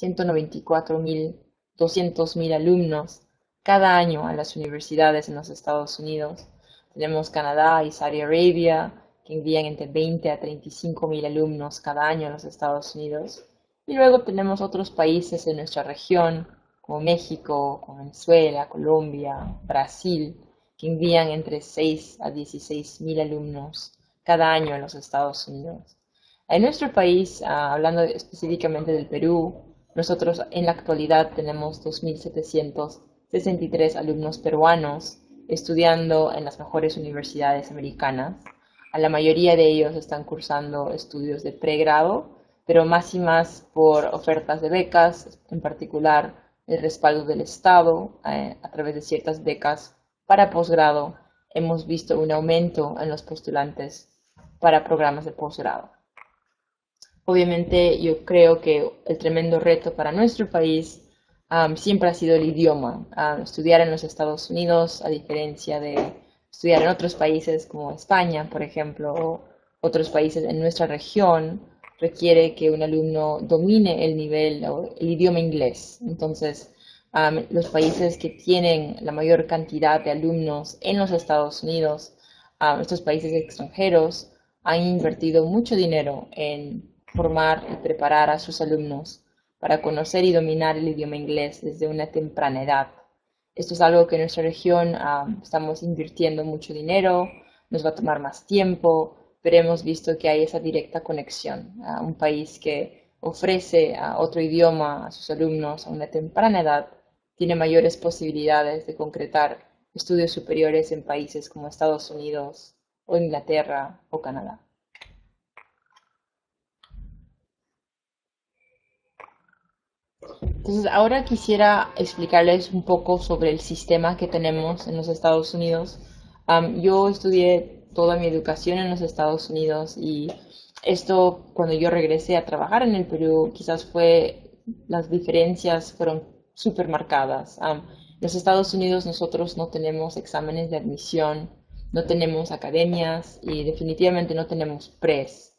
194.200.000 alumnos cada año a las universidades en los Estados Unidos. Tenemos Canadá y Saudi Arabia, que envían entre 20 a 35 mil alumnos cada año a los Estados Unidos. Y luego tenemos otros países en nuestra región, como México, Venezuela, Colombia, Brasil, que envían entre 6 a 16 mil alumnos cada año a los Estados Unidos. En nuestro país, ah, hablando específicamente del Perú, nosotros en la actualidad tenemos 2.763 alumnos peruanos estudiando en las mejores universidades americanas. A la mayoría de ellos están cursando estudios de pregrado, pero más y más por ofertas de becas, en particular el respaldo del Estado eh, a través de ciertas becas para posgrado, hemos visto un aumento en los postulantes para programas de posgrado. Obviamente yo creo que el tremendo reto para nuestro país siempre ha sido el idioma. estudiar en los Estados Unidos, a diferencia de estudiar en otros países como España, por ejemplo, o otros países en nuestra región, requiere que un alumno domine el nivel o el idioma inglés. Entonces, los países que tienen la mayor cantidad de alumnos en los Estados Unidos, estos países extranjeros, han invertido mucho dinero en formar y preparar a sus alumnos para conocer y dominar el idioma inglés desde una temprana edad. Esto es algo que en nuestra región estamos invirtiendo mucho dinero, nos va a tomar más tiempo, pero hemos visto que hay esa directa conexión a un país que ofrece otro idioma a sus alumnos a una temprana edad, tiene mayores posibilidades de concretar estudios superiores en países como Estados Unidos o Inglaterra o Canadá. Entonces, ahora quisiera explicarles un poco sobre el sistema que tenemos en los Estados Unidos. yo estudié toda mi educación en los Estados Unidos y esto cuando yo regresé a trabajar en el Perú, quizás fue, las diferencias fueron súper marcadas. en los Estados Unidos nosotros no tenemos exámenes de admisión, no tenemos academias y definitivamente no tenemos PRES.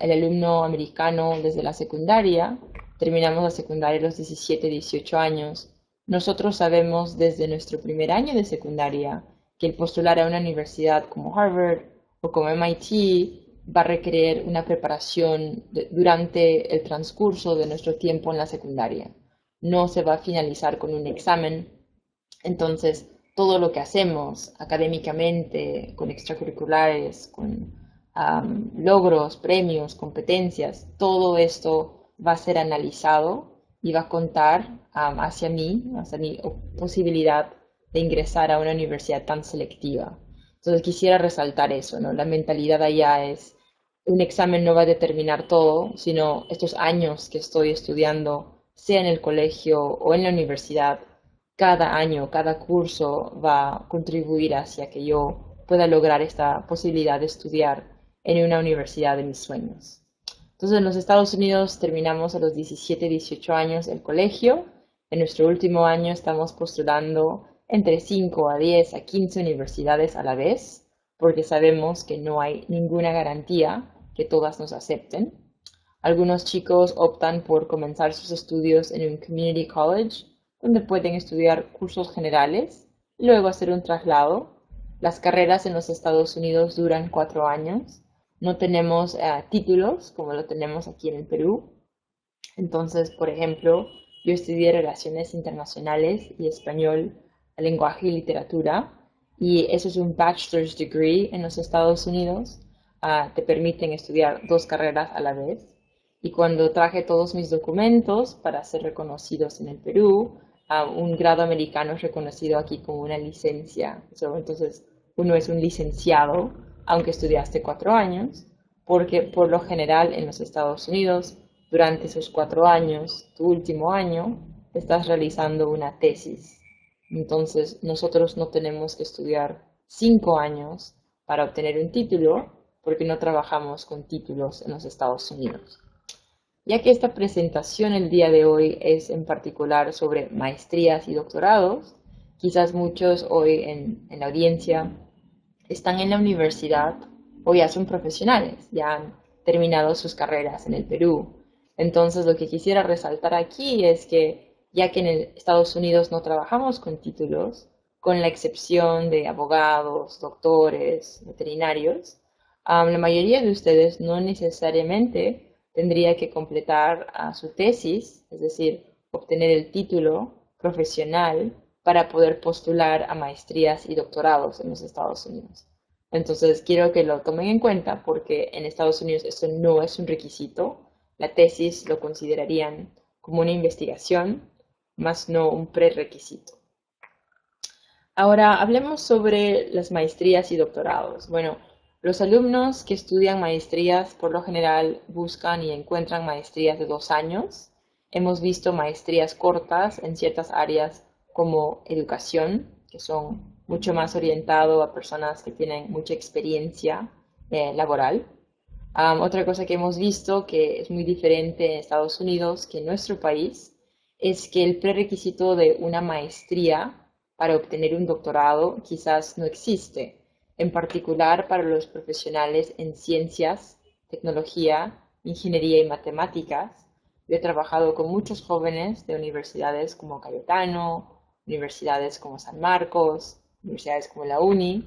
el alumno americano desde la secundaria terminamos la secundaria a los 17, 18 años, nosotros sabemos desde nuestro primer año de secundaria que el postular a una universidad como Harvard o como MIT va a requerir una preparación durante el transcurso de nuestro tiempo en la secundaria. No se va a finalizar con un examen. Entonces, todo lo que hacemos académicamente, con extracurriculares, con logros, premios, competencias, todo esto va a ser analizado y va a contar um, hacia mí, hacia mi posibilidad de ingresar a una universidad tan selectiva. Entonces quisiera resaltar eso, ¿no? La mentalidad allá es, un examen no va a determinar todo, sino estos años que estoy estudiando, sea en el colegio o en la universidad, cada año, cada curso va a contribuir hacia que yo pueda lograr esta posibilidad de estudiar en una universidad de mis sueños. Entonces en los Estados Unidos terminamos a los 17, 18 años el colegio. En nuestro último año estamos postulando entre 5 a 10 a 15 universidades a la vez, porque sabemos que no hay ninguna garantía que todas nos acepten. Algunos chicos optan por comenzar sus estudios en un community college, donde pueden estudiar cursos generales y luego hacer un traslado. Las carreras en los Estados Unidos duran cuatro años no tenemos eh, títulos como lo tenemos aquí en el Perú. Entonces, por ejemplo, yo estudié Relaciones Internacionales y Español, Lenguaje y Literatura, y eso es un bachelor's degree en los Estados Unidos. Ah, te permiten estudiar dos carreras a la vez. Y cuando traje todos mis documentos para ser reconocidos en el Perú, un grado americano es reconocido aquí como una licencia. entonces, uno es un licenciado aunque estudiaste cuatro años, porque por lo general en los Estados Unidos, durante esos cuatro años, tu último año, estás realizando una tesis. Entonces, nosotros no tenemos que estudiar cinco años para obtener un título, porque no trabajamos con títulos en los Estados Unidos. Ya que esta presentación el día de hoy es en particular sobre maestrías y doctorados, quizás muchos hoy en, en la audiencia están en la universidad o ya son profesionales, ya han terminado sus carreras en el Perú. Entonces, lo que quisiera resaltar aquí es que ya que en Estados Unidos no trabajamos con títulos, con la excepción de abogados, doctores, veterinarios, la mayoría de ustedes no necesariamente tendría que completar su tesis, es decir, obtener el título profesional para poder postular a maestrías y doctorados en los Estados Unidos. Entonces, quiero que lo tomen en cuenta porque en Estados Unidos esto no es un requisito. La tesis lo considerarían como una investigación, más no un prerequisito. Ahora, hablemos sobre las maestrías y doctorados. Bueno, los alumnos que estudian maestrías por lo general buscan y encuentran maestrías de dos años. Hemos visto maestrías cortas en ciertas áreas como educación, que son mucho más orientado a personas que tienen mucha experiencia eh, laboral. otra cosa que hemos visto que es muy diferente en Estados Unidos que en nuestro país es que el prerequisito de una maestría para obtener un doctorado quizás no existe, en particular para los profesionales en ciencias, tecnología, ingeniería y matemáticas. Yo he trabajado con muchos jóvenes de universidades como Cayetano, universidades como San Marcos, universidades como la UNI,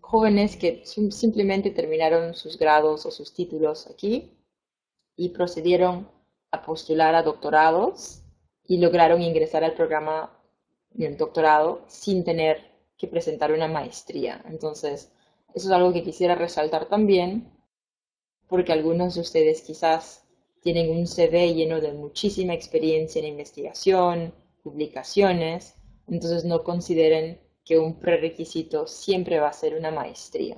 jóvenes que simplemente terminaron sus grados o sus títulos aquí y procedieron a postular a doctorados y lograron ingresar al programa del doctorado sin tener que presentar una maestría. Entonces, eso es algo que quisiera resaltar también, porque algunos de ustedes quizás tienen un CV lleno de muchísima experiencia en investigación, publicaciones, entonces no consideren que un prerequisito siempre va a ser una maestría.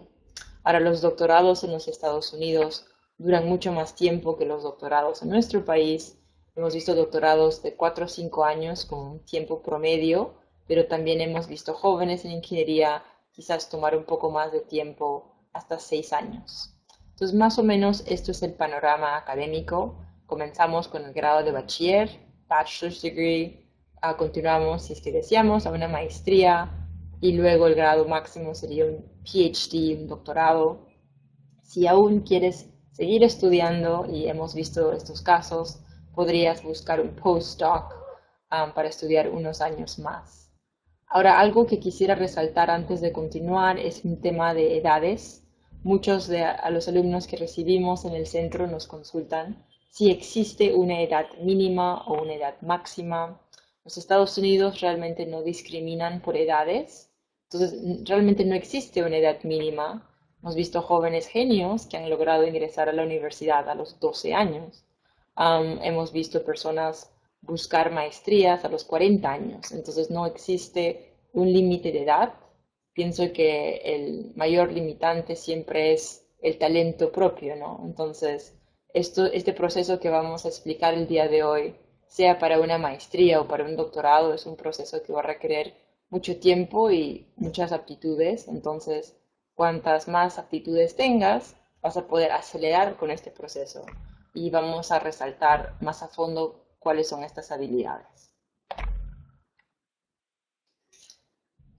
Ahora, los doctorados en los Estados Unidos duran mucho más tiempo que los doctorados en nuestro país. Hemos visto doctorados de 4 o 5 años con un tiempo promedio, pero también hemos visto jóvenes en ingeniería quizás tomar un poco más de tiempo, hasta 6 años. Entonces, más o menos esto es el panorama académico. Comenzamos con el grado de bachiller, bachelor's degree, continuamos, si es que deseamos, a una maestría, y luego el grado máximo sería un PhD, un doctorado. Si aún quieres seguir estudiando, y hemos visto estos casos, podrías buscar un postdoc um, para estudiar unos años más. Ahora, algo que quisiera resaltar antes de continuar es un tema de edades. Muchos de los alumnos que recibimos en el centro nos consultan si existe una edad mínima o una edad máxima. Los Estados Unidos realmente no discriminan por edades, entonces, realmente no existe una edad mínima. Hemos visto jóvenes genios que han logrado ingresar a la universidad a los 12 años. hemos visto personas buscar maestrías a los 40 años. Entonces, no existe un límite de edad. Pienso que el mayor limitante siempre es el talento propio, ¿no? Entonces, esto, este proceso que vamos a explicar el día de hoy, sea para una maestría o para un doctorado, es un proceso que va a requerir mucho tiempo y muchas aptitudes. Entonces, cuantas más aptitudes tengas, vas a poder acelerar con este proceso y vamos a resaltar más a fondo cuáles son estas habilidades.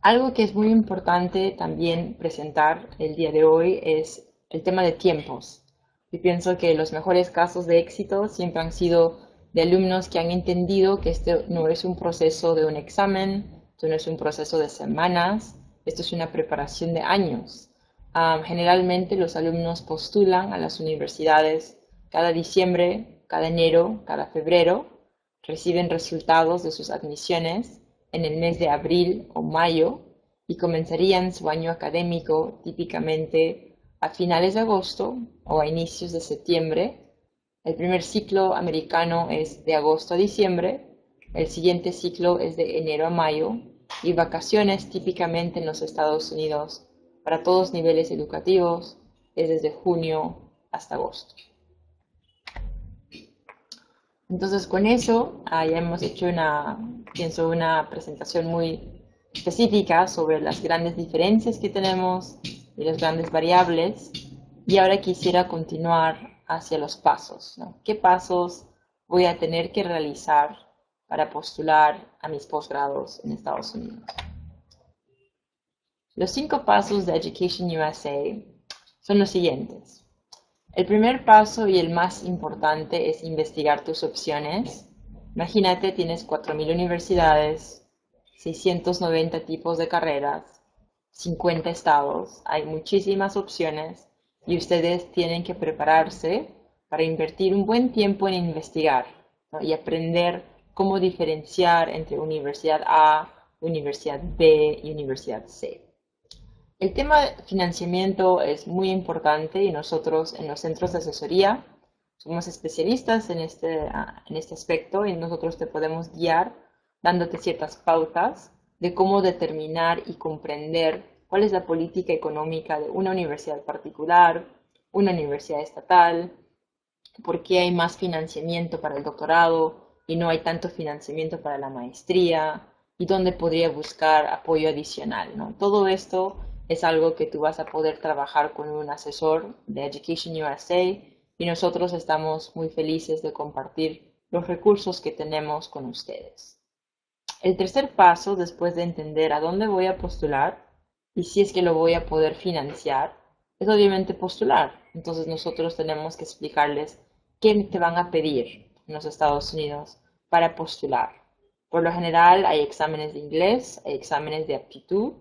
Algo que es muy importante también presentar el día de hoy es el tema de tiempos. Y pienso que los mejores casos de éxito siempre han sido de alumnos que han entendido que este no es un proceso de un examen, esto no es un proceso de semanas, esto es una preparación de años. generalmente los alumnos postulan a las universidades cada diciembre, cada enero, cada febrero, reciben resultados de sus admisiones en el mes de abril o mayo y comenzarían su año académico típicamente a finales de agosto o a inicios de septiembre. El primer ciclo americano es de agosto a diciembre el siguiente ciclo es de enero a mayo y vacaciones típicamente en los Estados Unidos para todos niveles educativos es desde junio hasta agosto. Entonces con eso ah, ya hemos hecho una, pienso, una presentación muy específica sobre las grandes diferencias que tenemos y las grandes variables. Y ahora quisiera continuar hacia los pasos. ¿Qué pasos voy a tener que realizar para postular a mis posgrados en Estados Unidos. Los cinco pasos de Education USA son los siguientes. El primer paso y el más importante es investigar tus opciones. Imagínate, tienes 4.000 universidades, 690 tipos de carreras, 50 estados, hay muchísimas opciones y ustedes tienen que prepararse para invertir un buen tiempo en investigar y aprender cómo diferenciar entre Universidad A, Universidad B y Universidad C. El tema de financiamiento es muy importante y nosotros en los centros de asesoría somos especialistas en este, ah, en este aspecto y nosotros te podemos guiar dándote ciertas pautas de cómo determinar y comprender cuál es la política económica de una universidad particular, una universidad estatal, por qué hay más financiamiento para el doctorado y no hay tanto financiamiento para la maestría y dónde podría buscar apoyo adicional. ¿no? Todo esto es algo que tú vas a poder trabajar con un asesor de Education USA y nosotros estamos muy felices de compartir los recursos que tenemos con ustedes. El tercer paso, después de entender a dónde voy a postular y si es que lo voy a poder financiar, es obviamente postular. Entonces nosotros tenemos que explicarles qué te van a pedir en los Estados Unidos para postular. Por lo general hay exámenes de inglés, hay exámenes de aptitud,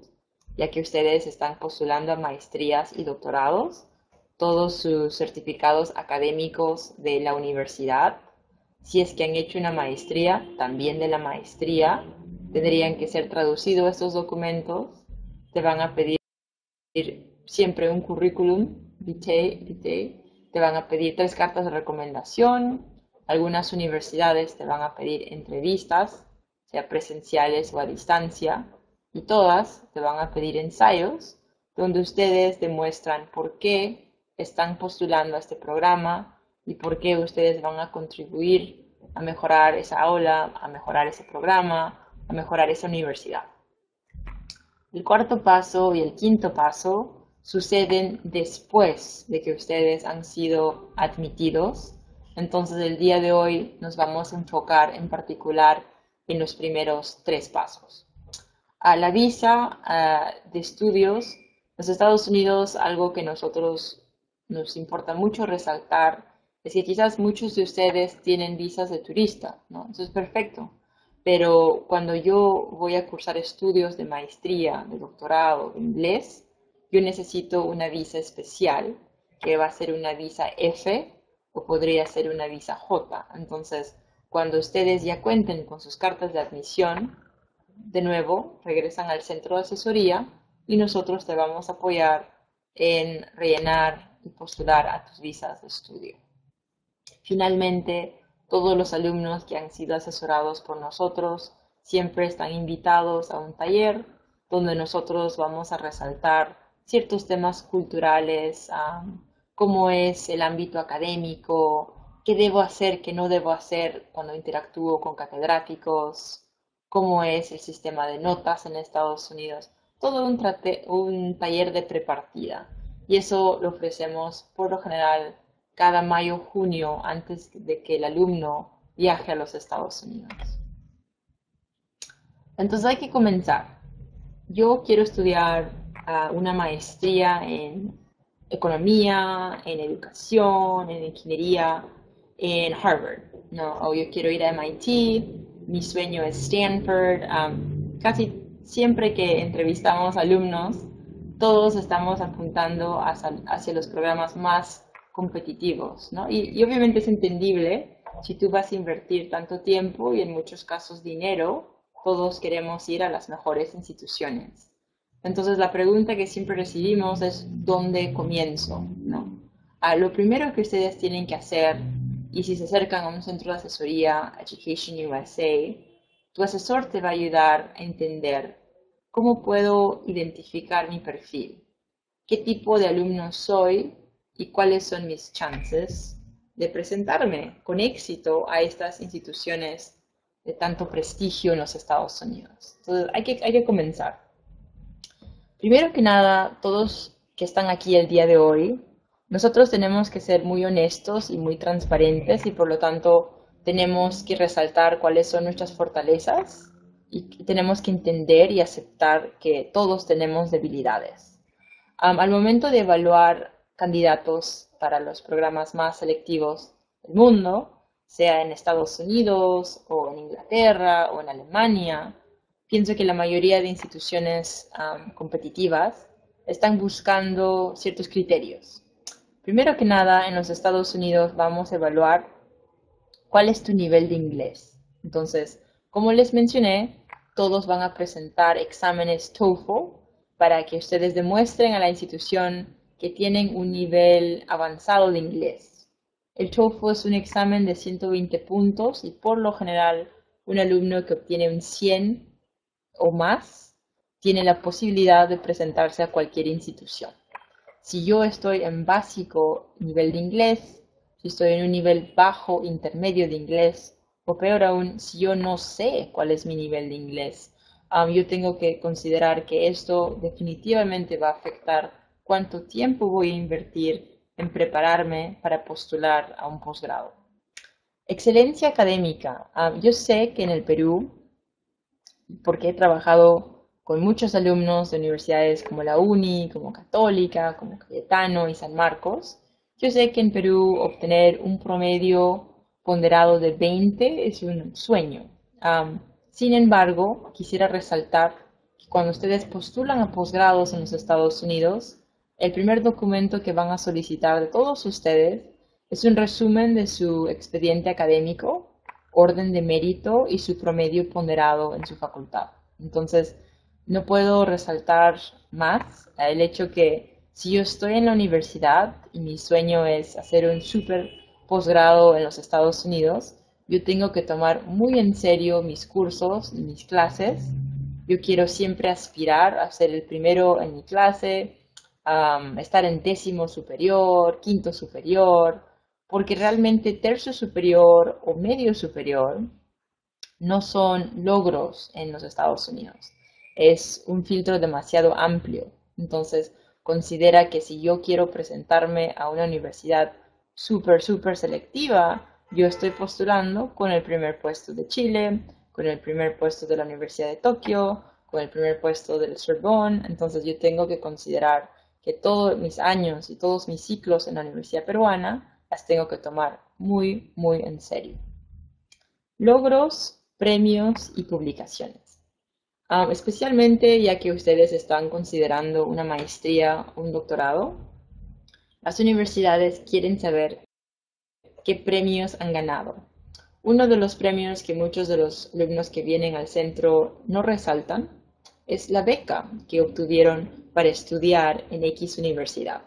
ya que ustedes están postulando a maestrías y doctorados, todos sus certificados académicos de la universidad. Si es que han hecho una maestría, también de la maestría, tendrían que ser traducidos estos documentos. Te van a pedir siempre un currículum vitae, te van a pedir tres cartas de recomendación, algunas universidades te van a pedir entrevistas, sea presenciales o a distancia, y todas te van a pedir ensayos donde ustedes demuestran por qué están postulando a este programa y por qué ustedes van a contribuir a mejorar esa aula, a mejorar ese programa, a mejorar esa universidad. El cuarto paso y el quinto paso suceden después de que ustedes han sido admitidos. Entonces el día de hoy nos vamos a enfocar en particular en los primeros tres pasos. A la visa de estudios, los Estados Unidos, algo que nosotros nos importa mucho resaltar es que quizás muchos de ustedes tienen visas de turista, ¿no? Eso es perfecto. Pero cuando yo voy a cursar estudios de maestría, de doctorado, de inglés, yo necesito una visa especial, que va a ser una visa F o podría ser una visa J. Entonces, cuando ustedes ya cuenten con sus cartas de admisión, de nuevo regresan al centro de asesoría y nosotros te vamos a apoyar en rellenar y postular a tus visas de estudio. Finalmente, todos los alumnos que han sido asesorados por nosotros siempre están invitados a un taller donde nosotros vamos a resaltar ciertos temas culturales, cómo es el ámbito académico, qué debo hacer, qué no debo hacer cuando interactúo con catedráticos, cómo es el sistema de notas en Estados Unidos. Todo un, un taller de prepartida. Y eso lo ofrecemos por lo general cada mayo, junio, antes de que el alumno viaje a los Estados Unidos. Entonces hay que comenzar. Yo quiero estudiar una maestría en economía, en educación, en ingeniería, en Harvard, ¿no? O yo quiero ir a MIT, mi sueño es Stanford. casi siempre que entrevistamos alumnos, todos estamos apuntando hacia, los programas más competitivos, ¿no? Y, obviamente es entendible si tú vas a invertir tanto tiempo y en muchos casos dinero, todos queremos ir a las mejores instituciones. Entonces la pregunta que siempre recibimos es ¿dónde comienzo? ¿No? Ah, lo primero que ustedes tienen que hacer, y si se acercan a un centro de asesoría, Education USA, tu asesor te va a ayudar a entender cómo puedo identificar mi perfil, qué tipo de alumno soy y cuáles son mis chances de presentarme con éxito a estas instituciones de tanto prestigio en los Estados Unidos. Entonces hay que, hay que comenzar. Primero que nada, todos que están aquí el día de hoy, nosotros tenemos que ser muy honestos y muy transparentes y por lo tanto tenemos que resaltar cuáles son nuestras fortalezas y tenemos que entender y aceptar que todos tenemos debilidades. al momento de evaluar candidatos para los programas más selectivos del mundo, sea en Estados Unidos o en Inglaterra o en Alemania, pienso que la mayoría de instituciones competitivas están buscando ciertos criterios. Primero que nada, en los Estados Unidos vamos a evaluar cuál es tu nivel de inglés. Entonces, como les mencioné, todos van a presentar exámenes TOEFL para que ustedes demuestren a la institución que tienen un nivel avanzado de inglés. El TOEFL es un examen de 120 puntos y por lo general un alumno que obtiene un 100 o más tiene la posibilidad de presentarse a cualquier institución. Si yo estoy en básico nivel de inglés, si estoy en un nivel bajo intermedio de inglés, o peor aún, si yo no sé cuál es mi nivel de inglés, um, yo tengo que considerar que esto definitivamente va a afectar cuánto tiempo voy a invertir en prepararme para postular a un posgrado. Excelencia académica. Um, yo sé que en el Perú, porque he trabajado con muchos alumnos de universidades como la UNI, como Católica, como Cayetano y San Marcos, yo sé que en Perú obtener un promedio ponderado de 20 es un sueño. sin embargo, quisiera resaltar que cuando ustedes postulan a posgrados en los Estados Unidos, el primer documento que van a solicitar de todos ustedes es un resumen de su expediente académico, orden de mérito y su promedio ponderado en su facultad. Entonces, no puedo resaltar más el hecho que si yo estoy en la universidad y mi sueño es hacer un super posgrado en los Estados Unidos, yo tengo que tomar muy en serio mis cursos y mis clases. Yo quiero siempre aspirar a ser el primero en mi clase, estar en décimo superior, quinto superior, porque realmente tercio superior o medio superior no son logros en los Estados Unidos. Es un filtro demasiado amplio. Entonces, considera que si yo quiero presentarme a una universidad súper, súper selectiva, yo estoy postulando con el primer puesto de Chile, con el primer puesto de la Universidad de Tokio, con el primer puesto del Sorbonne, entonces yo tengo que considerar que todos mis años y todos mis ciclos en la Universidad Peruana las tengo que tomar muy, muy en serio. Logros, premios y publicaciones. Ah, especialmente ya que ustedes están considerando una maestría o un doctorado, las universidades quieren saber qué premios han ganado. Uno de los premios que muchos de los alumnos que vienen al centro no resaltan es la beca que obtuvieron para estudiar en X universidad.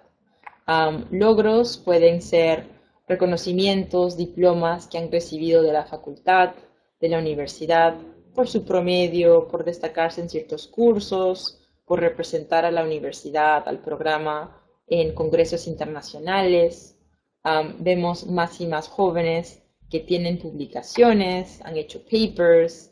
logros pueden ser reconocimientos, diplomas que han recibido de la facultad, de la universidad, por su promedio, por destacarse en ciertos cursos, por representar a la universidad, al programa en congresos internacionales. vemos más y más jóvenes que tienen publicaciones, han hecho papers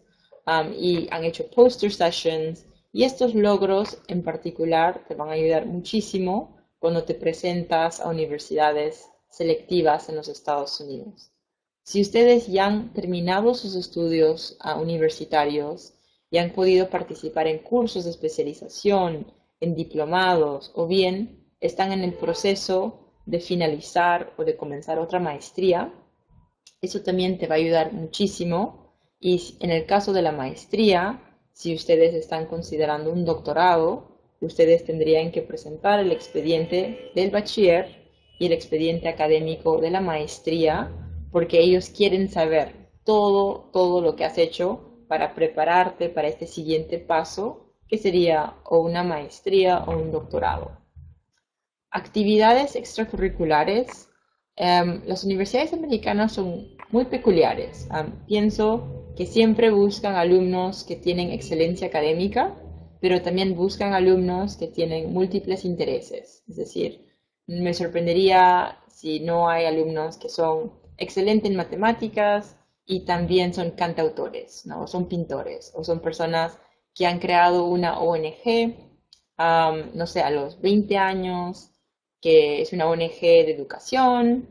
y han hecho poster sessions. Y estos logros en particular te van a ayudar muchísimo cuando te presentas a universidades selectivas en los Estados Unidos. Si ustedes ya han terminado sus estudios universitarios y han podido participar en cursos de especialización, en diplomados o bien están en el proceso de finalizar o de comenzar otra maestría, eso también te va a ayudar muchísimo. Y en el caso de la maestría, si ustedes están considerando un doctorado, ustedes tendrían que presentar el expediente del bachiller y el expediente académico de la maestría, porque ellos quieren saber todo, todo lo que has hecho para prepararte para este siguiente paso, que sería o una maestría o un doctorado. Actividades extracurriculares. Em, las universidades americanas son muy peculiares. pienso que siempre buscan alumnos que tienen excelencia académica, pero también buscan alumnos que tienen múltiples intereses. Es decir, me sorprendería si no hay alumnos que son excelentes en matemáticas y también son cantautores, ¿no? O son pintores, o son personas que han creado una ONG, no sé, a los 20 años, que es una ONG de educación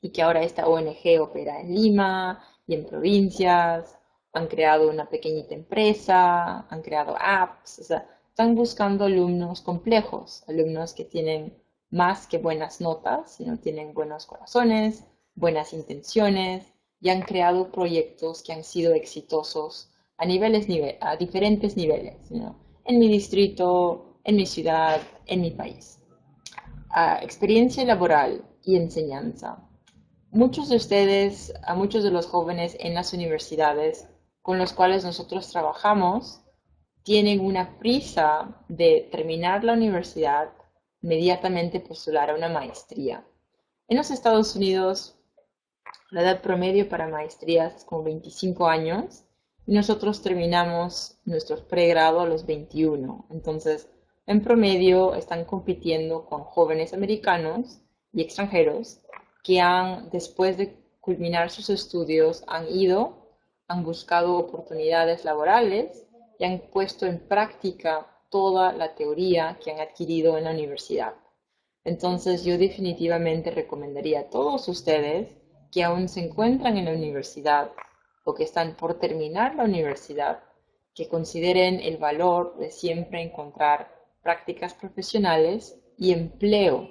y que ahora esta ONG opera en Lima y en provincias, han creado una pequeñita empresa, han creado apps, o sea, están buscando alumnos complejos, alumnos que tienen más que buenas notas, sino tienen buenos corazones, buenas intenciones y han creado proyectos que han sido exitosos a, niveles, a diferentes niveles, en mi distrito, en mi ciudad, en mi país. experiencia laboral y enseñanza. Muchos de ustedes, a muchos de los jóvenes en las universidades con los cuales nosotros trabajamos, tienen una prisa de terminar la universidad, inmediatamente postular a una maestría. En los Estados Unidos, la edad promedio para maestrías es como 25 años y nosotros terminamos nuestro pregrado a los 21. Entonces, en promedio están compitiendo con jóvenes americanos y extranjeros que han, después de culminar sus estudios, han ido, han buscado oportunidades laborales y han puesto en práctica toda la teoría que han adquirido en la universidad. Entonces yo definitivamente recomendaría a todos ustedes que aún se encuentran en la universidad o que están por terminar la universidad, que consideren el valor de siempre encontrar prácticas profesionales y empleo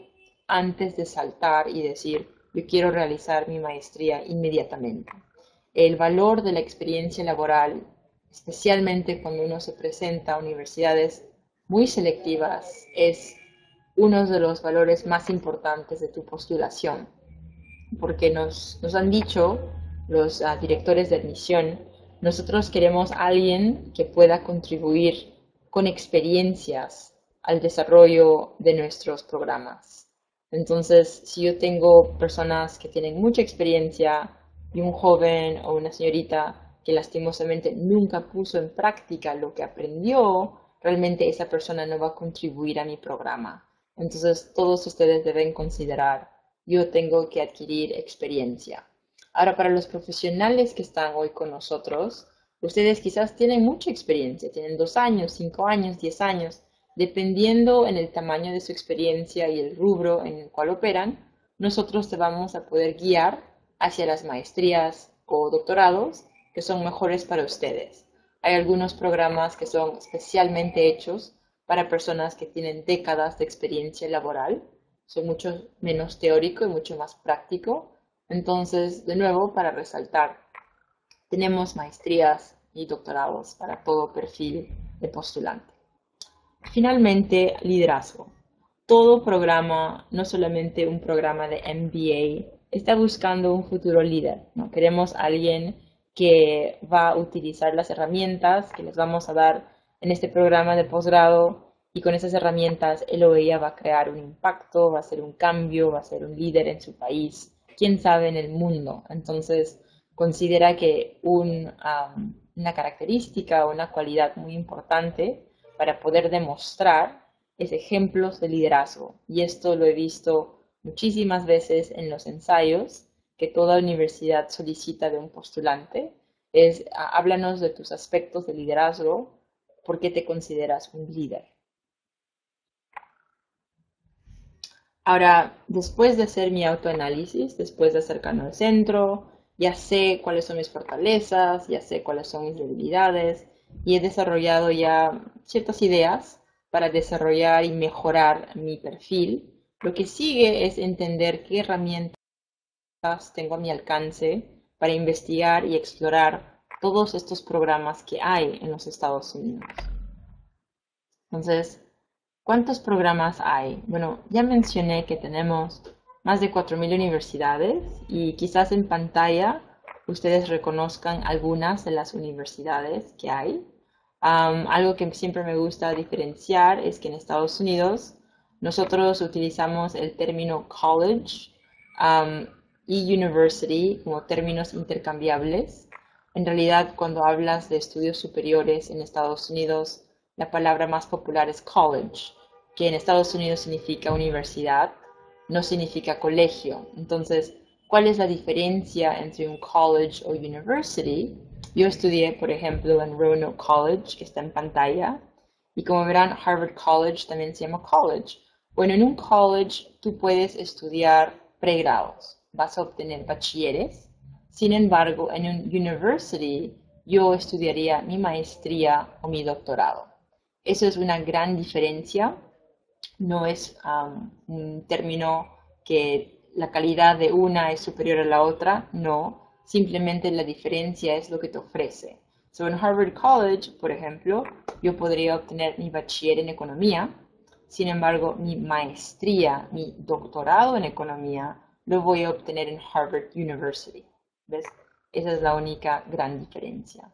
antes de saltar y decir, yo quiero realizar mi maestría inmediatamente. El valor de la experiencia laboral especialmente cuando uno se presenta a universidades muy selectivas, es uno de los valores más importantes de tu postulación, porque nos, nos han dicho los ah, directores de admisión, nosotros queremos a alguien que pueda contribuir con experiencias al desarrollo de nuestros programas. Entonces, si yo tengo personas que tienen mucha experiencia y un joven o una señorita que lastimosamente nunca puso en práctica lo que aprendió, realmente esa persona no va a contribuir a mi programa. Entonces todos ustedes deben considerar, yo tengo que adquirir experiencia. Ahora, para los profesionales que están hoy con nosotros, ustedes quizás tienen mucha experiencia, tienen dos años, cinco años, diez años, dependiendo en el tamaño de su experiencia y el rubro en el cual operan, nosotros te vamos a poder guiar hacia las maestrías o doctorados que son mejores para ustedes. Hay algunos programas que son especialmente hechos para personas que tienen décadas de experiencia laboral. Son mucho menos teórico y mucho más práctico. Entonces, de nuevo, para resaltar, tenemos maestrías y doctorados para todo perfil de postulante. Finalmente, liderazgo. Todo programa, no solamente un programa de MBA, está buscando un futuro líder. ¿no? Queremos alguien que va a utilizar las herramientas que les vamos a dar en este programa de posgrado y con esas herramientas él o ella va a crear un impacto, va a ser un cambio, va a ser un líder en su país, quién sabe en el mundo. Entonces, considera que una característica o una cualidad muy importante para poder demostrar es ejemplos de liderazgo. Y esto lo he visto muchísimas veces en los ensayos que toda universidad solicita de un postulante es háblanos de tus aspectos de liderazgo, por qué te consideras un líder. Ahora, después de hacer mi autoanálisis, después de acercarme al centro, ya sé cuáles son mis fortalezas, ya sé cuáles son mis debilidades y he desarrollado ya ciertas ideas para desarrollar y mejorar mi perfil. Lo que sigue es entender qué herramientas tengo a mi alcance para investigar y explorar todos estos programas que hay en los Estados Unidos. Entonces, ¿cuántos programas hay? Bueno, ya mencioné que tenemos más de 4.000 universidades y quizás en pantalla ustedes reconozcan algunas de las universidades que hay. algo que siempre me gusta diferenciar es que en Estados Unidos nosotros utilizamos el término college y university como términos intercambiables. En realidad, cuando hablas de estudios superiores en Estados Unidos, la palabra más popular es college, que en Estados Unidos significa universidad, no significa colegio. Entonces, ¿cuál es la diferencia entre un college o university? Yo estudié, por ejemplo, en Roanoke College, que está en pantalla, y como verán, Harvard College también se llama college. Bueno, en un college tú puedes estudiar pregrados vas a obtener bachilleres. Sin embargo, en un university yo estudiaría mi maestría o mi doctorado. Eso es una gran diferencia no es un término que la calidad de una es superior a la otra, no, simplemente la diferencia es lo que te ofrece. So, en Harvard College, por ejemplo, yo podría obtener mi bachiller en economía, sin embargo, mi maestría, mi doctorado en economía, lo voy a obtener en Harvard University. ¿Ves? Esa es la única gran diferencia.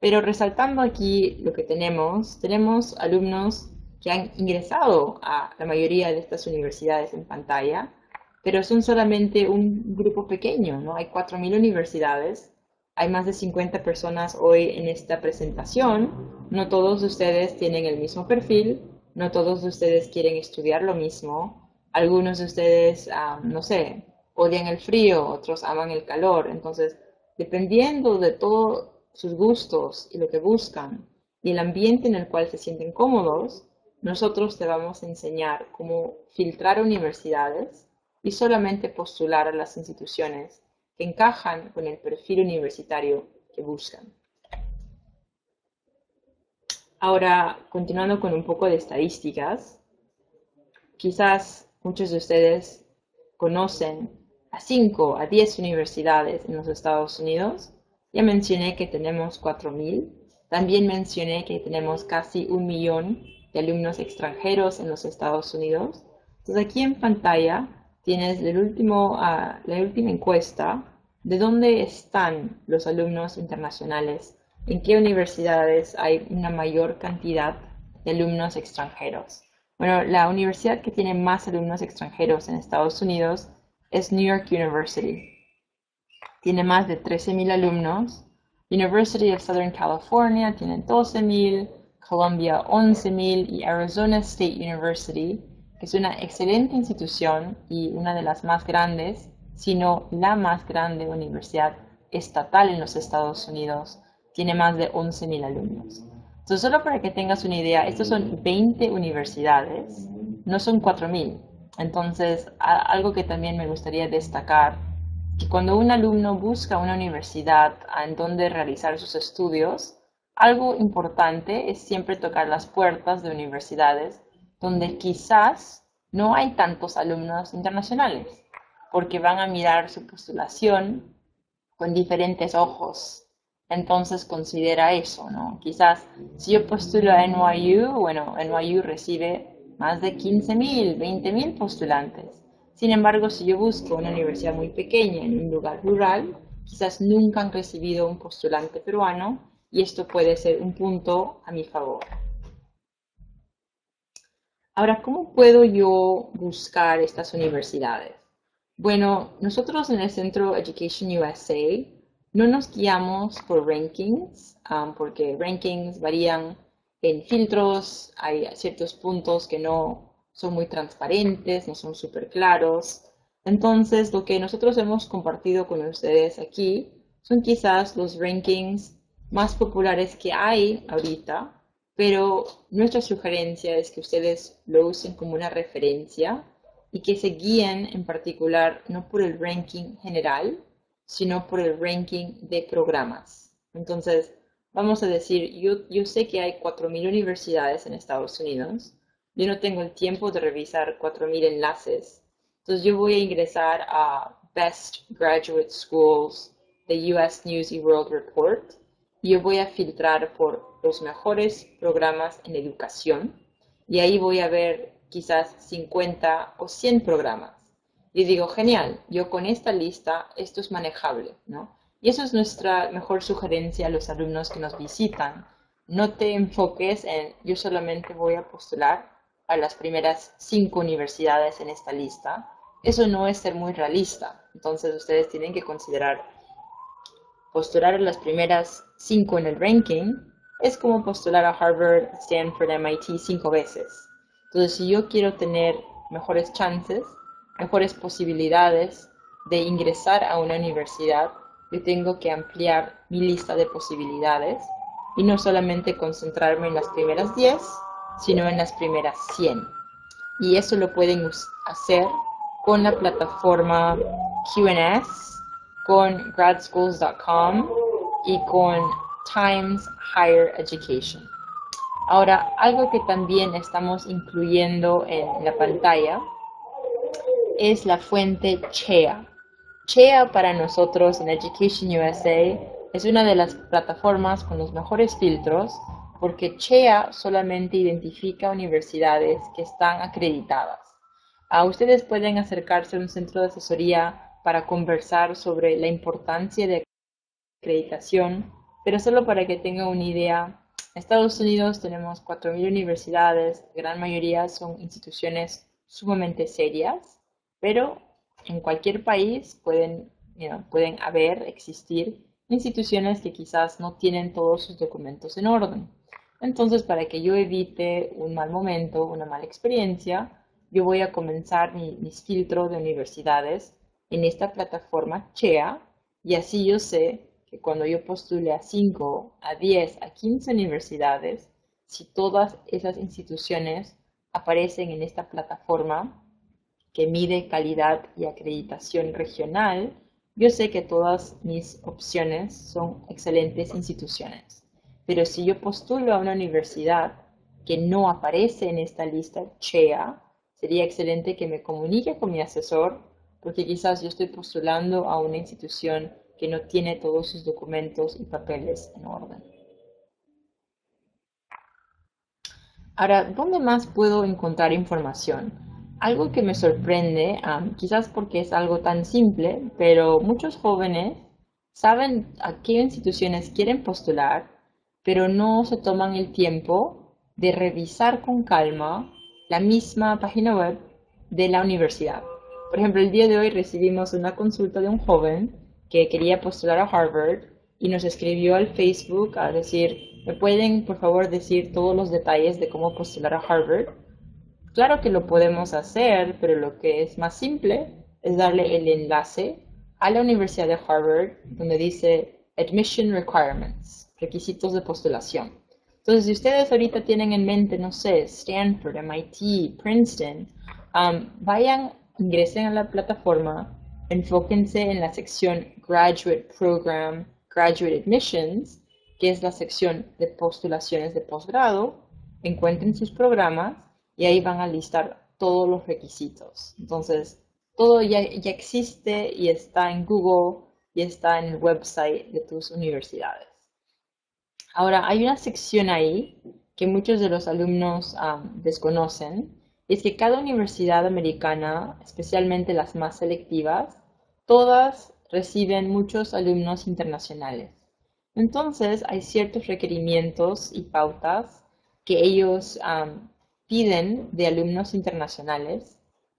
Pero resaltando aquí lo que tenemos, tenemos alumnos que han ingresado a la mayoría de estas universidades en pantalla, pero son solamente un grupo pequeño, ¿no? Hay 4.000 universidades, hay más de 50 personas hoy en esta presentación, no todos ustedes tienen el mismo perfil, no todos ustedes quieren estudiar lo mismo, algunos de ustedes, ah, no sé, odian el frío, otros aman el calor, entonces, dependiendo de todos sus gustos y lo que buscan y el ambiente en el cual se sienten cómodos, nosotros te vamos a enseñar cómo filtrar universidades y solamente postular a las instituciones que encajan con el perfil universitario que buscan. Ahora, continuando con un poco de estadísticas, quizás muchos de ustedes conocen a 5 a 10 universidades en los Estados Unidos. Ya mencioné que tenemos 4.000. También mencioné que tenemos casi un millón de alumnos extranjeros en los Estados Unidos. Entonces aquí en pantalla tienes ah, la última encuesta de dónde están los alumnos internacionales, en qué universidades hay una mayor cantidad de alumnos extranjeros. Bueno, la universidad que tiene más alumnos extranjeros en Estados Unidos es New York University. Tiene más de 13.000 alumnos. University of Southern California tiene 12.000. Columbia 11.000 y Arizona State University, que es una excelente institución y una de las más grandes, sino la más grande universidad estatal en los Estados Unidos, tiene más de 11.000 alumnos. Entonces, solo para que tengas una idea, estos son 20 universidades, no son 4.000. Entonces, algo que también me gustaría destacar, que cuando un alumno busca una universidad en donde realizar sus estudios, algo importante es siempre tocar las puertas de universidades donde quizás no hay tantos alumnos internacionales, porque van a mirar su postulación con diferentes ojos. Entonces considera eso, ¿no? Quizás si yo postulo a NYU, bueno, NYU recibe más de 15.000, 20.000 postulantes. Sin embargo, si yo busco una universidad muy pequeña en un lugar rural, quizás nunca han recibido un postulante peruano y esto puede ser un punto a mi favor. Ahora, ¿cómo puedo yo buscar estas universidades? Bueno, nosotros en el Centro Education USA no nos guiamos por rankings, um, porque rankings varían en filtros, hay ciertos puntos que no son muy transparentes, no son súper claros. Entonces, lo que nosotros hemos compartido con ustedes aquí son quizás los rankings más populares que hay ahorita, pero nuestra sugerencia es que ustedes lo usen como una referencia y que se guíen en particular no por el ranking general, sino por el ranking de programas. Entonces, vamos a decir, yo, yo sé que hay 4.000 universidades en Estados Unidos, yo no tengo el tiempo de revisar 4.000 enlaces, entonces yo voy a ingresar a Best Graduate Schools, the US News y World Report, yo voy a filtrar por los mejores programas en educación y ahí voy a ver quizás 50 o 100 programas. Y digo, genial, yo con esta lista esto es manejable, ¿no? Y eso es nuestra mejor sugerencia a los alumnos que nos visitan. No te enfoques en yo solamente voy a postular a las primeras cinco universidades en esta lista. Eso no es ser muy realista. Entonces ustedes tienen que considerar postular a las primeras cinco en el ranking es como postular a Harvard, Stanford, MIT cinco veces. Entonces, si yo quiero tener mejores chances, mejores posibilidades de ingresar a una universidad, yo tengo que ampliar mi lista de posibilidades y no solamente concentrarme en las primeras 10, sino en las primeras 100. Y eso lo pueden hacer con la plataforma QNS con gradschools.com y con Times Higher Education. Ahora, algo que también estamos incluyendo en la pantalla es la fuente CHEA. CHEA para nosotros en Education USA es una de las plataformas con los mejores filtros porque CHEA solamente identifica universidades que están acreditadas. A ustedes pueden acercarse a un centro de asesoría para conversar sobre la importancia de acreditación, pero solo para que tengan una idea, en Estados Unidos tenemos 4.000 universidades, la gran mayoría son instituciones sumamente serias, pero en cualquier país pueden, pueden haber, existir instituciones que quizás no tienen todos sus documentos en orden. Entonces, para que yo evite un mal momento, una mala experiencia, yo voy a comenzar mis filtros de universidades en esta plataforma CHEA y así yo sé que cuando yo postule a 5, a 10, a 15 universidades, si todas esas instituciones aparecen en esta plataforma que mide calidad y acreditación regional, yo sé que todas mis opciones son excelentes instituciones. Pero si yo postulo a una universidad que no aparece en esta lista CHEA, sería excelente que me comunique con mi asesor porque quizás yo estoy postulando a una institución que no tiene todos sus documentos y papeles en orden. Ahora, ¿dónde más puedo encontrar información? Algo que me sorprende, quizás porque es algo tan simple, pero muchos jóvenes saben a qué instituciones quieren postular, pero no se toman el tiempo de revisar con calma la misma página web de la universidad. Por ejemplo, el día de hoy recibimos una consulta de un joven que quería postular a Harvard y nos escribió al Facebook a decir, ¿me pueden por favor decir todos los detalles de cómo postular a Harvard? Claro que lo podemos hacer, pero lo que es más simple es darle el enlace a la Universidad de Harvard donde dice Admission Requirements, requisitos de postulación. Entonces, si ustedes ahorita tienen en mente, no sé, Stanford, MIT, Princeton, um, vayan ingresen a la plataforma, enfóquense en la sección Graduate Program, Graduate Admissions, que es la sección de postulaciones de posgrado, encuentren sus programas y ahí van a listar todos los requisitos. Entonces, todo ya, ya existe y está en Google y está en el website de tus universidades. Ahora, hay una sección ahí que muchos de los alumnos desconocen, es que cada universidad americana, especialmente las más selectivas, todas reciben muchos alumnos internacionales. Entonces hay ciertos requerimientos y pautas que ellos piden de alumnos internacionales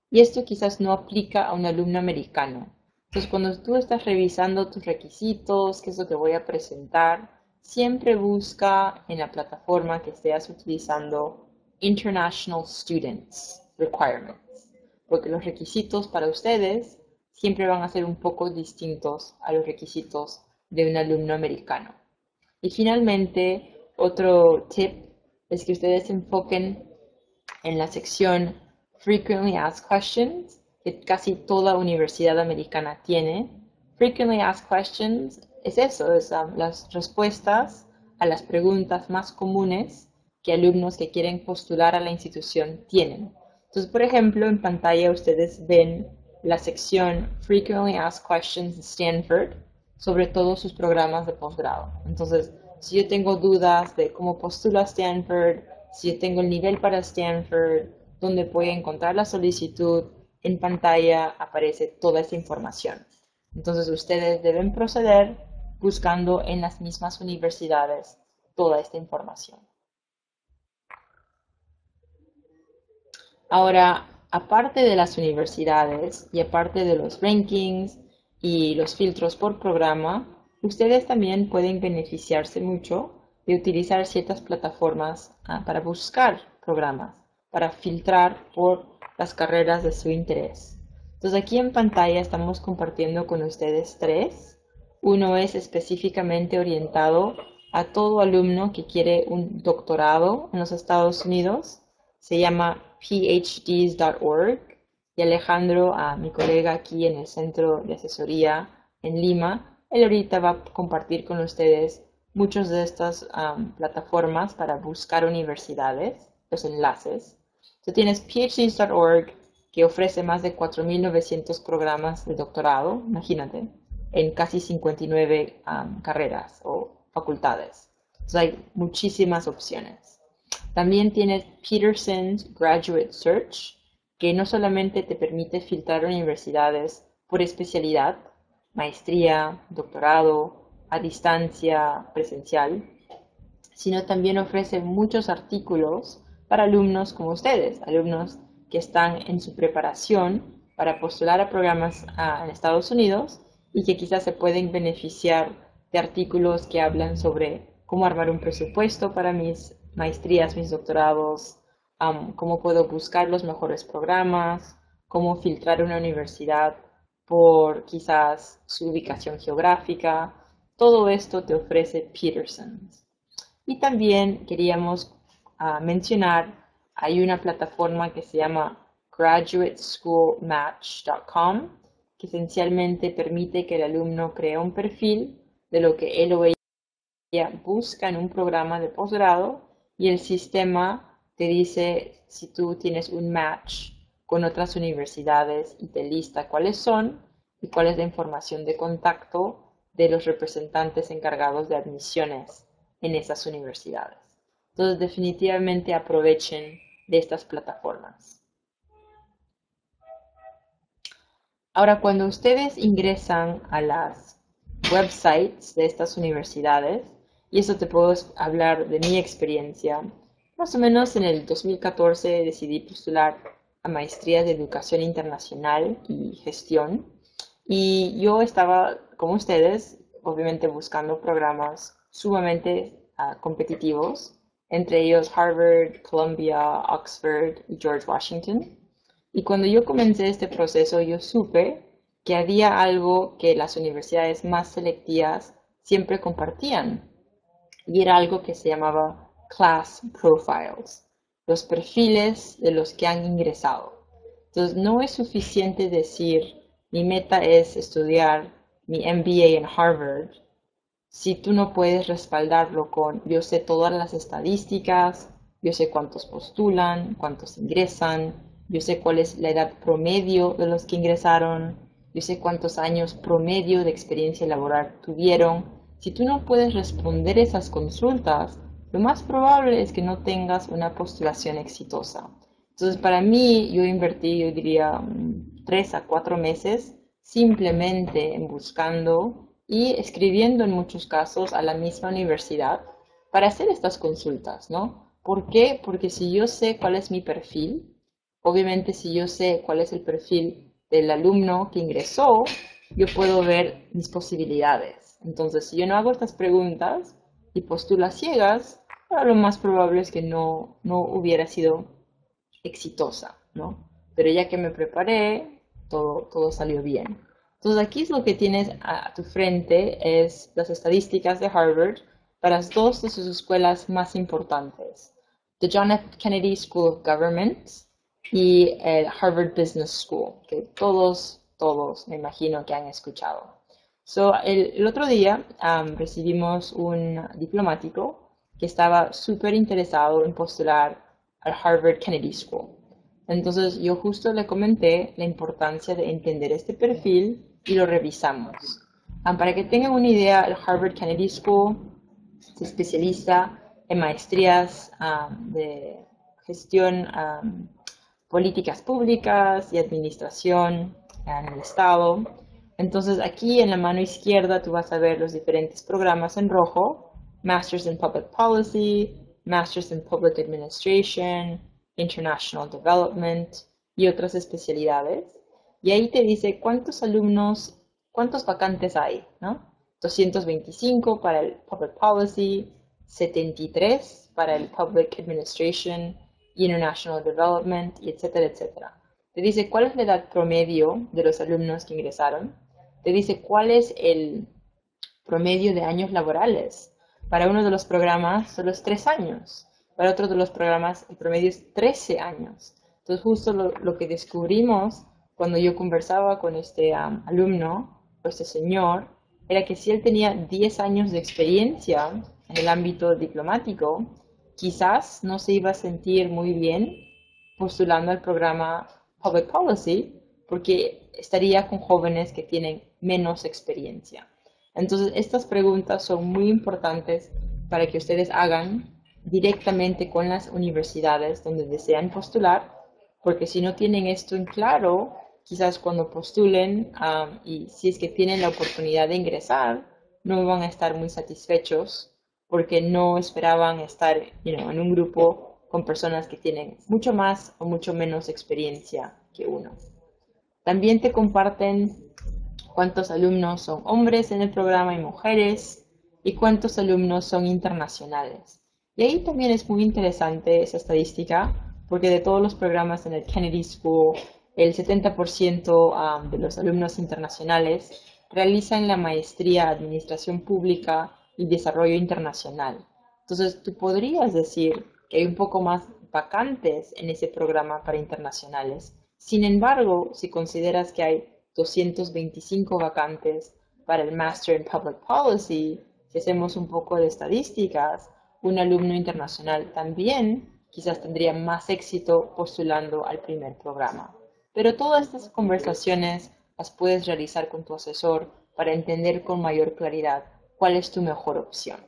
y esto quizás no aplica a un alumno americano. Entonces cuando tú estás revisando tus requisitos, qué es lo que voy a presentar, siempre busca en la plataforma que estés utilizando International Students Requirements, porque los requisitos para ustedes siempre van a ser un poco distintos a los requisitos de un alumno americano. Y finalmente, otro tip es que ustedes se enfoquen en la sección Frequently Asked Questions, que casi toda universidad americana tiene. Frequently Asked Questions es eso, es las respuestas a las preguntas más comunes que alumnos que quieren postular a la institución tienen. Entonces, por ejemplo, en pantalla ustedes ven la sección Frequently Asked Questions de Stanford sobre todos sus programas de posgrado. Entonces, si yo tengo dudas de cómo postula Stanford, si yo tengo el nivel para Stanford, dónde puedo encontrar la solicitud, en pantalla aparece toda esta información. Entonces, ustedes deben proceder buscando en las mismas universidades toda esta información. Ahora, aparte de las universidades y aparte de los rankings y los filtros por programa, ustedes también pueden beneficiarse mucho de utilizar ciertas plataformas ah, para buscar programas, para filtrar por las carreras de su interés. Entonces aquí en pantalla estamos compartiendo con ustedes tres. Uno es específicamente orientado a todo alumno que quiere un doctorado en los Estados Unidos. Se llama phds.org y Alejandro, a mi colega aquí en el Centro de Asesoría en Lima, él ahorita va a compartir con ustedes muchas de estas plataformas para buscar universidades, los enlaces. Tú tienes phds.org que ofrece más de 4.900 programas de doctorado, imagínate, en casi 59 carreras o facultades. Hay muchísimas opciones. También tienes Peterson's Graduate Search, que no solamente te permite filtrar universidades por especialidad, maestría, doctorado, a distancia, presencial, sino también ofrece muchos artículos para alumnos como ustedes, alumnos que están en su preparación para postular a programas en Estados Unidos y que quizás se pueden beneficiar de artículos que hablan sobre cómo armar un presupuesto para mis maestrías, mis doctorados, cómo puedo buscar los mejores programas, cómo filtrar una universidad por quizás su ubicación geográfica. Todo esto te ofrece Peterson. Y también queríamos ah, mencionar, hay una plataforma que se llama graduateschoolmatch.com, que esencialmente permite que el alumno cree un perfil de lo que él o ella busca en un programa de posgrado y el sistema te dice si tú tienes un match con otras universidades y te lista cuáles son y cuál es la información de contacto de los representantes encargados de admisiones en esas universidades. Entonces definitivamente aprovechen de estas plataformas. Ahora, cuando ustedes ingresan a las websites de estas universidades, y eso te puedo hablar de mi experiencia, más o menos en el 2014 decidí postular a maestría de educación internacional y gestión. Y yo estaba, como ustedes, obviamente buscando programas sumamente ah, competitivos, entre ellos Harvard, Columbia, Oxford y George Washington. Y cuando yo comencé este proceso, yo supe que había algo que las universidades más selectivas siempre compartían. Y era algo que se llamaba Class Profiles los perfiles de los que han ingresado. Entonces, no es suficiente decir, mi meta es estudiar mi MBA en Harvard, si tú no puedes respaldarlo con, yo sé todas las estadísticas, yo sé cuántos postulan, cuántos ingresan, yo sé cuál es la edad promedio de los que ingresaron, yo sé cuántos años promedio de experiencia laboral tuvieron. Si tú no puedes responder esas consultas, lo más probable es que no tengas una postulación exitosa. Entonces, para mí, yo invertí, yo diría, tres a cuatro meses simplemente en buscando y escribiendo en muchos casos a la misma universidad para hacer estas consultas, ¿no? ¿Por qué? Porque si yo sé cuál es mi perfil, obviamente si yo sé cuál es el perfil del alumno que ingresó, yo puedo ver mis posibilidades. Entonces, si yo no hago estas preguntas y postulo a ciegas, lo más probable es que no, no hubiera sido exitosa, ¿no? Pero ya que me preparé, todo, todo salió bien. Entonces aquí es lo que tienes a tu frente, es las estadísticas de Harvard para dos de sus escuelas más importantes, the John F. Kennedy School of Government y el Harvard Business School, que todos, todos me imagino que han escuchado. So, el, el otro día recibimos un diplomático que estaba súper interesado en postular al Harvard Kennedy School. Entonces yo justo le comenté la importancia de entender este perfil y lo revisamos. Ah, para que tengan una idea, el Harvard Kennedy School se especializa en maestrías ah, de gestión, ah, políticas públicas y administración en el Estado. Entonces aquí en la mano izquierda tú vas a ver los diferentes programas en rojo Masters in Public Policy, Masters in Public Administration, International Development y otras especialidades. Y ahí te dice cuántos alumnos, cuántos vacantes hay, ¿no? 225 para el Public Policy, 73 para el Public Administration, International Development, y etcétera, etcétera. Te dice cuál es la edad promedio de los alumnos que ingresaron. Te dice cuál es el promedio de años laborales para uno de los programas solo es tres años. Para otro de los programas el promedio es 13 años. Entonces justo lo, que descubrimos cuando yo conversaba con este alumno, o este señor, era que si él tenía 10 años de experiencia en el ámbito diplomático, quizás no se iba a sentir muy bien postulando al programa Public Policy porque estaría con jóvenes que tienen menos experiencia. Entonces, estas preguntas son muy importantes para que ustedes hagan directamente con las universidades donde desean postular, porque si no tienen esto en claro, quizás cuando postulen um, y si es que tienen la oportunidad de ingresar, no van a estar muy satisfechos porque no esperaban estar en un grupo con personas que tienen mucho más o mucho menos experiencia que uno. También te comparten cuántos alumnos son hombres en el programa y mujeres y cuántos alumnos son internacionales. Y ahí también es muy interesante esa estadística porque de todos los programas en el Kennedy School, el 70% um, de los alumnos internacionales realizan la maestría Administración Pública y Desarrollo Internacional. Entonces, tú podrías decir que hay un poco más vacantes en ese programa para internacionales. Sin embargo, si consideras que hay 225 vacantes para el Master in Public Policy, si hacemos un poco de estadísticas, un alumno internacional también quizás tendría más éxito postulando al primer programa. Pero todas estas conversaciones las puedes realizar con tu asesor para entender con mayor claridad cuál es tu mejor opción.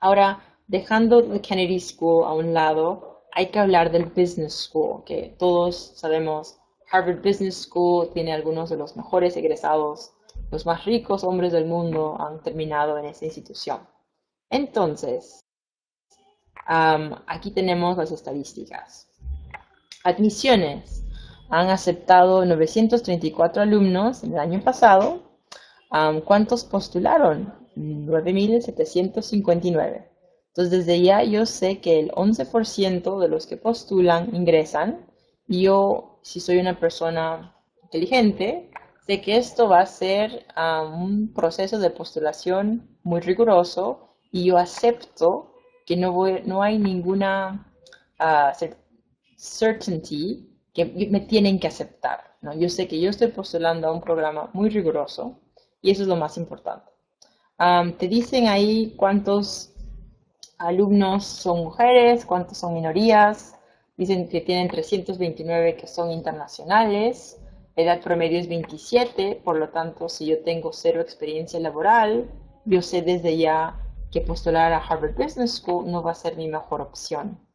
Ahora, dejando the Kennedy School a un lado, hay que hablar del Business School, que todos sabemos, Harvard Business School tiene algunos de los mejores egresados, los más ricos hombres del mundo han terminado en esa institución. Entonces, aquí tenemos las estadísticas. Admisiones. Han aceptado 934 alumnos el año pasado. ¿Cuántos postularon? 9.759. Entonces, desde ya yo sé que el 11% de los que postulan ingresan. Yo, si soy una persona inteligente, sé que esto va a ser un proceso de postulación muy riguroso y yo acepto que no, no hay ninguna uh, certainty que me tienen que aceptar. ¿no? Yo sé que yo estoy postulando a un programa muy riguroso y eso es lo más importante. te dicen ahí cuántos alumnos son mujeres, cuántos son minorías. Dicen que tienen 329 que son internacionales. Edad promedio es 27, por lo tanto, si yo tengo cero experiencia laboral, yo sé desde ya que postular a Harvard Business School no va a ser mi mejor opción.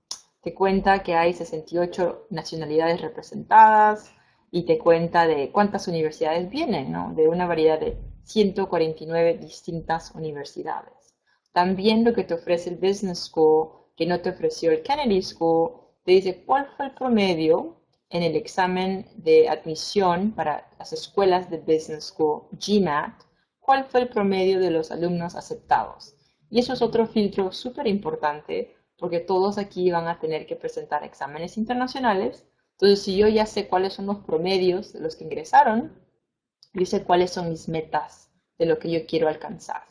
Te cuenta que hay 68 nacionalidades representadas y te cuenta de cuántas universidades vienen, ¿no? de una variedad de 149 distintas universidades. También lo que te ofrece el Business School, que no te ofreció el Kennedy School, te dice cuál fue el promedio en el examen de admisión para las escuelas de Business School, GMAT, cuál fue el promedio de los alumnos aceptados. Y eso es otro filtro súper importante porque todos aquí van a tener que presentar exámenes internacionales. Entonces, si yo ya sé cuáles son los promedios de los que ingresaron, yo sé cuáles son mis metas de lo que yo quiero alcanzar.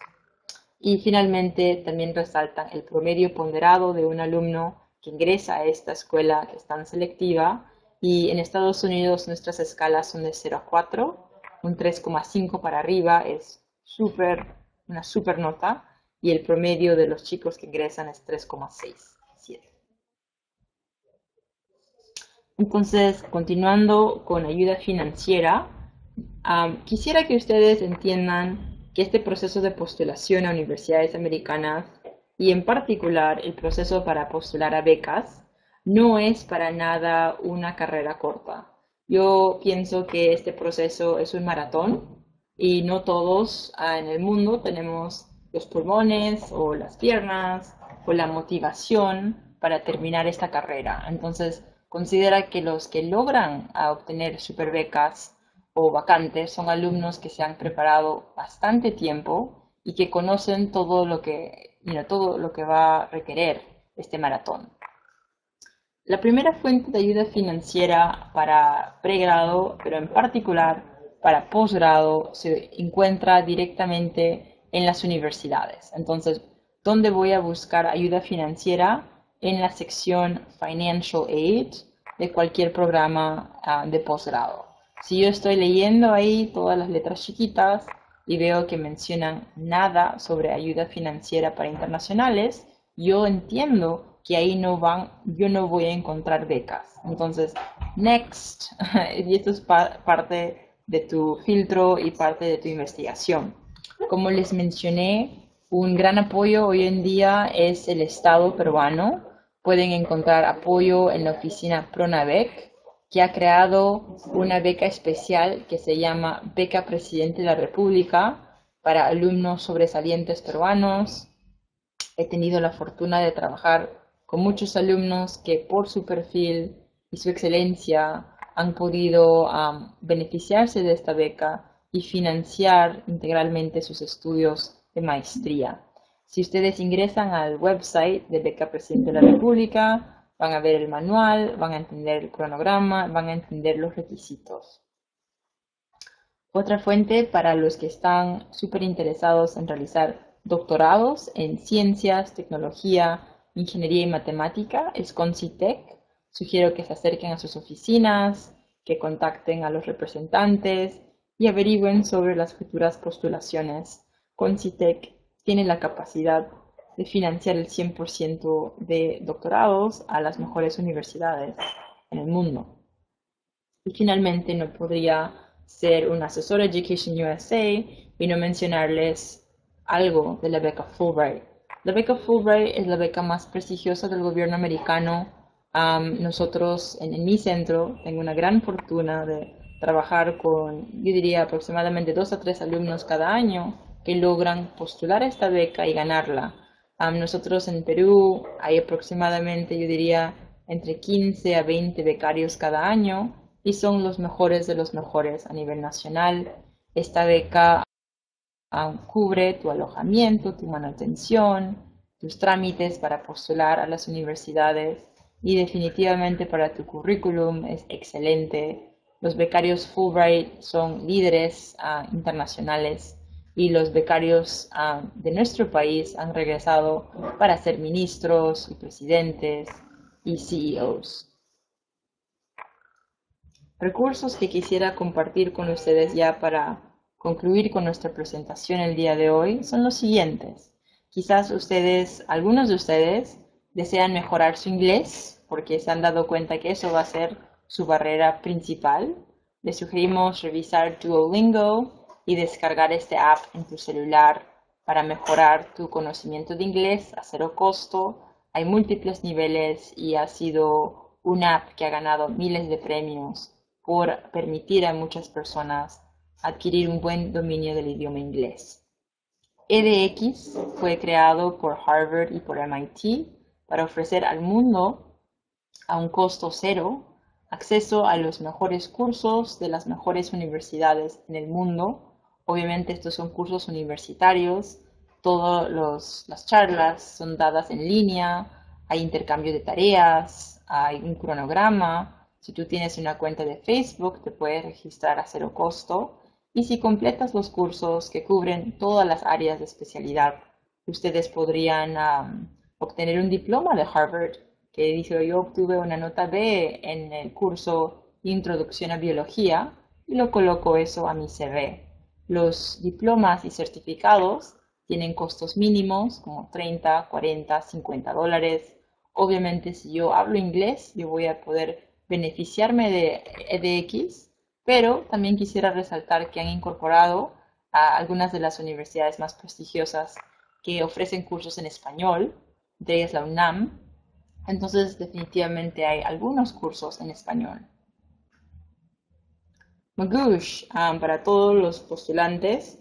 Y finalmente, también resaltan el promedio ponderado de un alumno que ingresa a esta escuela que es tan selectiva. Y en Estados Unidos nuestras escalas son de 0 a 4. Un 3,5 para arriba es súper, una súper nota y el promedio de los chicos que ingresan es 3,67. Entonces, continuando con ayuda financiera, quisiera que ustedes entiendan que este proceso de postulación a universidades americanas y en particular el proceso para postular a becas no es para nada una carrera corta. Yo pienso que este proceso es un maratón y no todos ah, en el mundo tenemos los pulmones o las piernas o la motivación para terminar esta carrera. Entonces, considera que los que logran obtener super becas o vacantes son alumnos que se han preparado bastante tiempo y que conocen todo lo que, todo lo que va a requerir este maratón. La primera fuente de ayuda financiera para pregrado, pero en particular para posgrado, se encuentra directamente en las universidades. Entonces, ¿dónde voy a buscar ayuda financiera? En la sección Financial Aid de cualquier programa ah, de posgrado. Si yo estoy leyendo ahí todas las letras chiquitas, y veo que mencionan nada sobre ayuda financiera para internacionales, yo entiendo que ahí no van, yo no voy a encontrar becas. Entonces, next, y esto es parte de tu filtro y parte de tu investigación. Como les mencioné, un gran apoyo hoy en día es el Estado peruano. Pueden encontrar apoyo en la oficina Pronavec, que ha creado una beca especial que se llama Beca Presidente de la República para alumnos sobresalientes peruanos. He tenido la fortuna de trabajar con muchos alumnos que por su perfil y su excelencia han podido beneficiarse de esta beca y financiar integralmente sus estudios de maestría. Si ustedes ingresan al website de Beca Presidente de la República, van a ver el manual, van a entender el cronograma, van a entender los requisitos. Otra fuente para los que están súper interesados en realizar doctorados en ciencias, tecnología, ingeniería y matemática es Concitec. Sugiero que se acerquen a sus oficinas, que contacten a los representantes y averigüen sobre las futuras postulaciones. Concitec tiene la capacidad de financiar el 100% de doctorados a las mejores universidades en el mundo. Y finalmente no podría ser un asesor Education USA y no mencionarles algo de la beca Fulbright. La beca Fulbright es la beca más prestigiosa del gobierno americano. nosotros en, en mi centro tengo una gran fortuna de trabajar con, yo diría, aproximadamente dos a tres alumnos cada año que logran postular esta beca y ganarla. Nosotros en Perú hay aproximadamente, yo diría, entre 15 a 20 becarios cada año y son los mejores de los mejores a nivel nacional. Esta beca cubre tu alojamiento, tu manutención, tus trámites para postular a las universidades y definitivamente para tu currículum es excelente los becarios Fulbright son líderes ah, internacionales y los becarios ah, de nuestro país han regresado para ser ministros y presidentes y CEOs. Recursos que quisiera compartir con ustedes ya para concluir con nuestra presentación el día de hoy son los siguientes. Quizás ustedes, algunos de ustedes, desean mejorar su inglés porque se han dado cuenta que eso va a ser su barrera principal. Le sugerimos revisar Duolingo y descargar este app en tu celular para mejorar tu conocimiento de inglés a cero costo. Hay múltiples niveles y ha sido una app que ha ganado miles de premios por permitir a muchas personas adquirir un buen dominio del idioma inglés. EDX fue creado por Harvard y por MIT para ofrecer al mundo a un costo cero acceso a los mejores cursos de las mejores universidades en el mundo. Obviamente estos son cursos universitarios, todas las charlas son dadas en línea, hay intercambio de tareas, hay un cronograma. Si tú tienes una cuenta de Facebook, te puedes registrar a cero costo. Y si completas los cursos que cubren todas las áreas de especialidad, ustedes podrían obtener un diploma de Harvard que dice yo obtuve una nota B en el curso Introducción a Biología y lo coloco eso a mi CV. Los diplomas y certificados tienen costos mínimos como 30, 40, 50 dólares. Obviamente si yo hablo inglés yo voy a poder beneficiarme de EDX, pero también quisiera resaltar que han incorporado a algunas de las universidades más prestigiosas que ofrecen cursos en español, de ellas la UNAM, entonces, definitivamente hay algunos cursos en español. Magoosh, um, para todos los postulantes,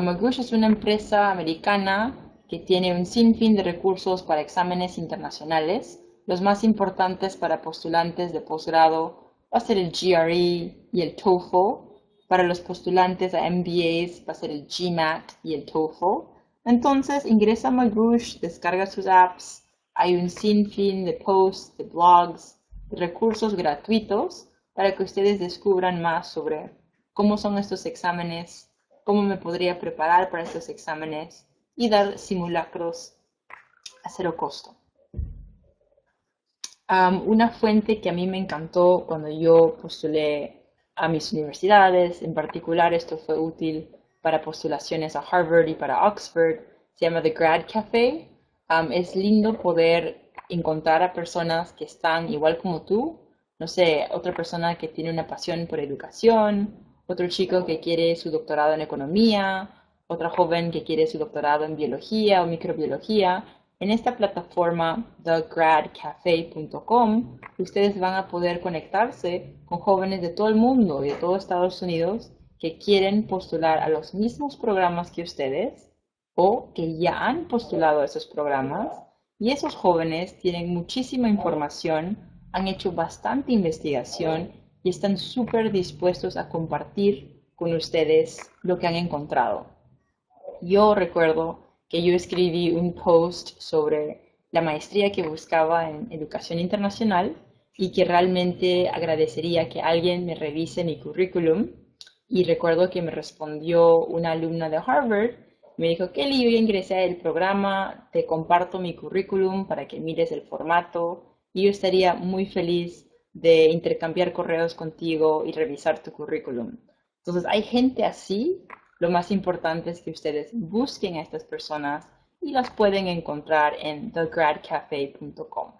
Magoosh es una empresa americana que tiene un sinfín de recursos para exámenes internacionales. Los más importantes para postulantes de posgrado va a ser el GRE y el TOEFL. Para los postulantes a MBAs va a ser el GMAT y el TOEFL. Entonces, ingresa a Magoosh, descarga sus apps, hay un sinfín de posts, de blogs, de recursos gratuitos para que ustedes descubran más sobre cómo son estos exámenes, cómo me podría preparar para estos exámenes y dar simulacros a cero costo. una fuente que a mí me encantó cuando yo postulé a mis universidades, en particular esto fue útil para postulaciones a Harvard y para Oxford. Se llama The Grad Café. es lindo poder encontrar a personas que están igual como tú. No sé, otra persona que tiene una pasión por educación, otro chico que quiere su doctorado en economía, otra joven que quiere su doctorado en biología o microbiología. En esta plataforma, thegradcafe.com, ustedes van a poder conectarse con jóvenes de todo el mundo y de todo Estados Unidos que quieren postular a los mismos programas que ustedes o que ya han postulado a esos programas. Y esos jóvenes tienen muchísima información, han hecho bastante investigación y están súper dispuestos a compartir con ustedes lo que han encontrado. Yo recuerdo que yo escribí un post sobre la maestría que buscaba en educación internacional y que realmente agradecería que alguien me revise mi currículum. Y recuerdo que me respondió una alumna de Harvard, me dijo, Kelly, yo ingresé al programa, te comparto mi currículum para que mires el formato y yo estaría muy feliz de intercambiar correos contigo y revisar tu currículum. Entonces, hay gente así lo más importante es que ustedes busquen a estas personas y las pueden encontrar en thegradcafe.com.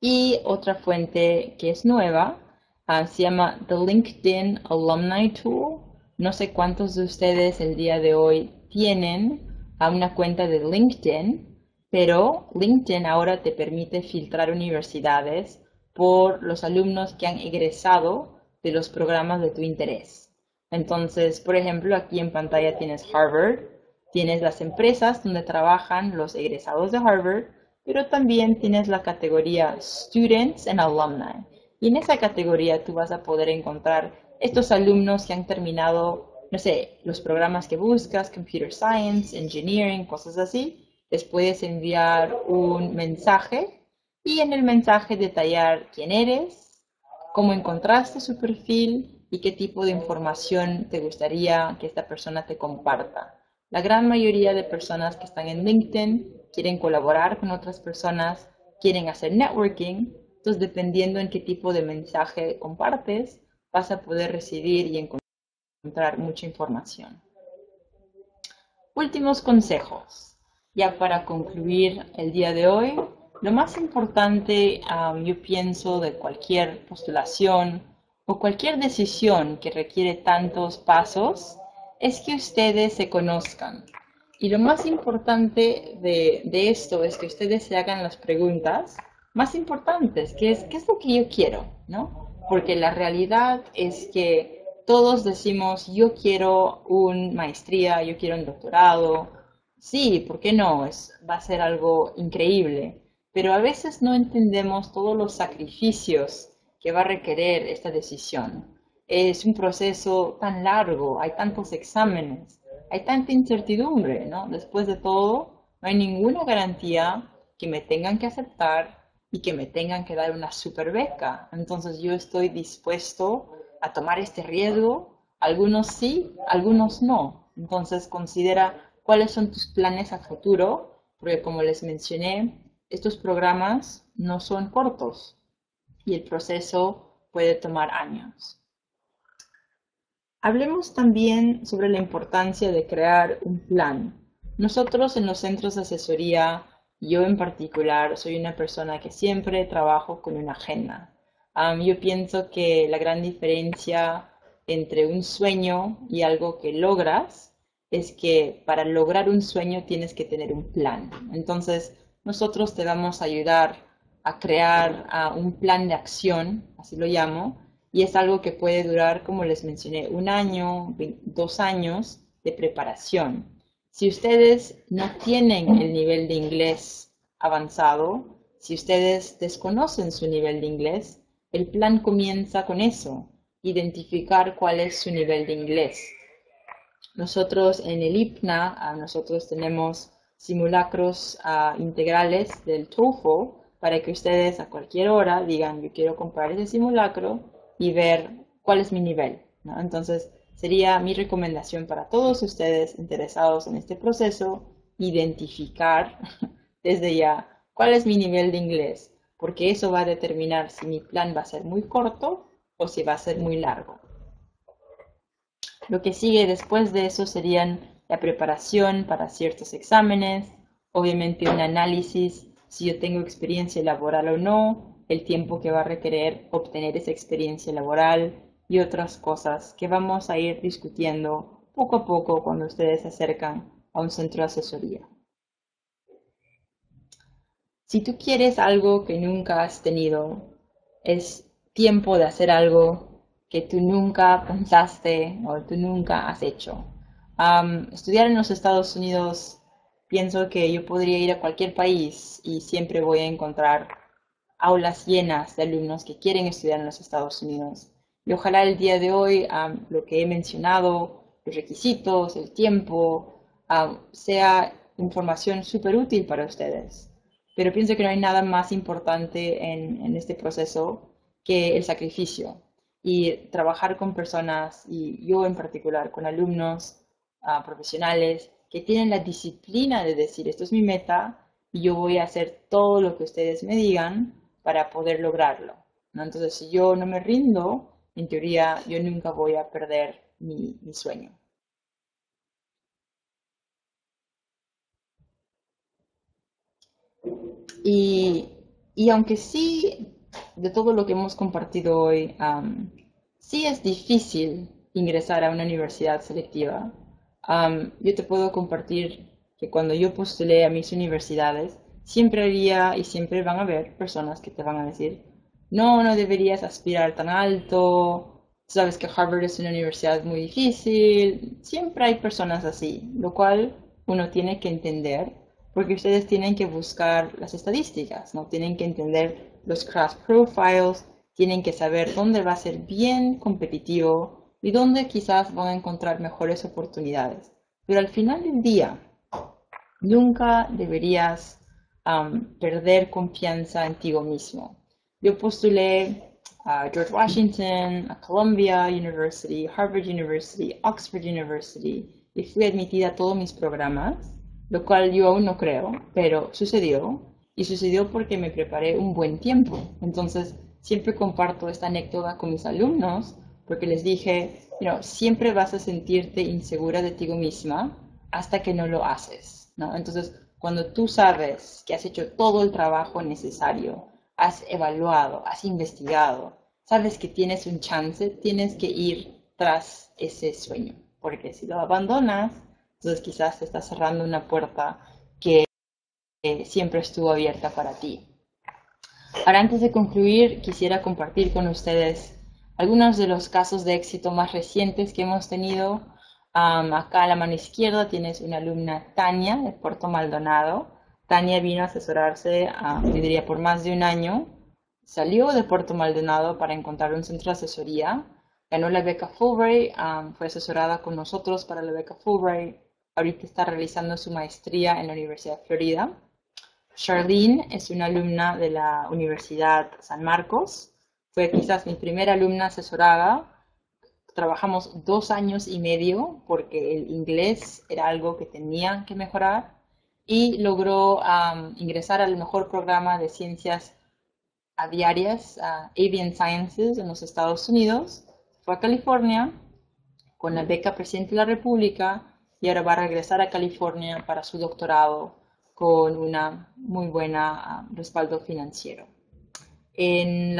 Y otra fuente que es nueva ah, se llama The LinkedIn Alumni Tool. No sé cuántos de ustedes el día de hoy tienen una cuenta de LinkedIn, pero LinkedIn ahora te permite filtrar universidades por los alumnos que han egresado de los programas de tu interés. Entonces, por ejemplo, aquí en pantalla tienes Harvard, tienes las empresas donde trabajan los egresados de Harvard, pero también tienes la categoría Students and Alumni. Y en esa categoría tú vas a poder encontrar estos alumnos que han terminado, no sé, los programas que buscas, Computer Science, Engineering, cosas así. Les puedes enviar un mensaje y en el mensaje detallar quién eres, cómo encontraste su perfil y qué tipo de información te gustaría que esta persona te comparta. La gran mayoría de personas que están en LinkedIn quieren colaborar con otras personas, quieren hacer networking, entonces dependiendo en qué tipo de mensaje compartes, vas a poder recibir y encontrar mucha información. Últimos consejos. Ya para concluir el día de hoy, lo más importante, yo pienso, de cualquier postulación o cualquier decisión que requiere tantos pasos es que ustedes se conozcan. Y lo más importante de, esto es que ustedes se hagan las preguntas más importantes, que es, ¿qué es lo que yo quiero? ¿No? Porque la realidad es que todos decimos, yo quiero una maestría, yo quiero un doctorado. Sí, ¿por qué no? Es, va a ser algo increíble. Pero a veces no entendemos todos los sacrificios que va a requerir esta decisión. Es un proceso tan largo, hay tantos exámenes, hay tanta incertidumbre, ¿no? Después de todo, no hay ninguna garantía que me tengan que aceptar y que me tengan que dar una super beca. Entonces yo estoy dispuesto a tomar este riesgo. Algunos sí, algunos no. Entonces considera cuáles son tus planes a futuro, porque como les mencioné, estos programas no son cortos y el proceso puede tomar años. Hablemos también sobre la importancia de crear un plan. Nosotros en los centros de asesoría, yo en particular, soy una persona que siempre trabajo con una agenda. yo pienso que la gran diferencia entre un sueño y algo que logras es que para lograr un sueño tienes que tener un plan. Entonces, nosotros te vamos a ayudar a crear un plan de acción, así lo llamo, y es algo que puede durar, como les mencioné, un año, dos años de preparación. Si ustedes no tienen el nivel de inglés avanzado, si ustedes desconocen su nivel de inglés, el plan comienza con eso, identificar cuál es su nivel de inglés. Nosotros en el IPNA, nosotros tenemos simulacros integrales del TOEFL para que ustedes a cualquier hora digan, yo quiero comprar ese simulacro y ver cuál es mi nivel. Entonces, sería mi recomendación para todos ustedes interesados en este proceso, identificar desde ya cuál es mi nivel de inglés, porque eso va a determinar si mi plan va a ser muy corto o si va a ser muy largo. Lo que sigue después de eso serían la preparación para ciertos exámenes, obviamente un análisis si yo tengo experiencia laboral o no, el tiempo que va a requerir obtener esa experiencia laboral y otras cosas que vamos a ir discutiendo poco a poco cuando ustedes se acercan a un centro de asesoría. Si tú quieres algo que nunca has tenido, es tiempo de hacer algo que tú nunca pensaste o tú nunca has hecho. estudiar en los Estados Unidos, pienso que yo podría ir a cualquier país y siempre voy a encontrar aulas llenas de alumnos que quieren estudiar en los Estados Unidos. Y ojalá el día de hoy lo que he mencionado, los requisitos, el tiempo, sea información súper útil para ustedes. Pero pienso que no hay nada más importante en, este proceso que el sacrificio y trabajar con personas, y yo en particular, con alumnos ah, profesionales que tienen la disciplina de decir, esto es mi meta y yo voy a hacer todo lo que ustedes me digan para poder lograrlo. Entonces, si yo no me rindo, en teoría yo nunca voy a perder mi sueño. Y, aunque sí, de todo lo que hemos compartido hoy, sí es difícil ingresar a una universidad selectiva. yo te puedo compartir que cuando yo postulé a mis universidades, siempre había y siempre van a haber personas que te van a decir, no, no deberías aspirar tan alto, sabes que Harvard es una universidad muy difícil, siempre hay personas así, lo cual uno tiene que entender porque ustedes tienen que buscar las estadísticas, ¿no? Tienen que entender los cross profiles, tienen que saber dónde va a ser bien competitivo y dónde quizás van a encontrar mejores oportunidades. Pero al final del día, nunca deberías perder confianza en ti mismo. Yo postulé a George Washington, a Columbia University, Harvard University, Oxford University y fui admitida a todos mis programas lo cual yo aún no creo, pero sucedió y sucedió porque me preparé un buen tiempo. Entonces, siempre comparto esta anécdota con mis alumnos porque les dije, you siempre vas a sentirte insegura de ti misma hasta que no lo haces, ¿no? Entonces, cuando tú sabes que has hecho todo el trabajo necesario, has evaluado, has investigado, sabes que tienes un chance, tienes que ir tras ese sueño, porque si lo abandonas, entonces quizás te está cerrando una puerta que siempre estuvo abierta para ti. Ahora, antes de concluir, quisiera compartir con ustedes algunos de los casos de éxito más recientes que hemos tenido. acá a la mano izquierda tienes una alumna, Tania, de Puerto Maldonado. Tania vino a asesorarse, yo diría, por más de un año. Salió de Puerto Maldonado para encontrar un centro de asesoría. Ganó la beca Fulbright, fue asesorada con nosotros para la beca Fulbright Ahorita está realizando su maestría en la Universidad de Florida. Charlene es una alumna de la Universidad San Marcos. Fue quizás mi primera alumna asesorada. Trabajamos dos años y medio porque el inglés era algo que tenía que mejorar y logró ingresar al mejor programa de ciencias aviarias, Avian Sciences, en los Estados Unidos. Fue a California con la beca Presidente de la República y ahora va a regresar a California para su doctorado con una muy buena ah, respaldo financiero. En,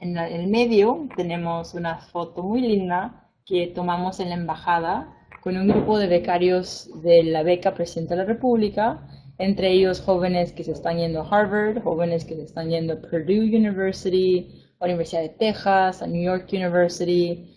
en, el medio tenemos una foto muy linda que tomamos en la embajada con un grupo de becarios de la beca Presidente de la República, entre ellos jóvenes que se están yendo a Harvard, jóvenes que se están yendo a Purdue University, Universidad de Texas, a New York University,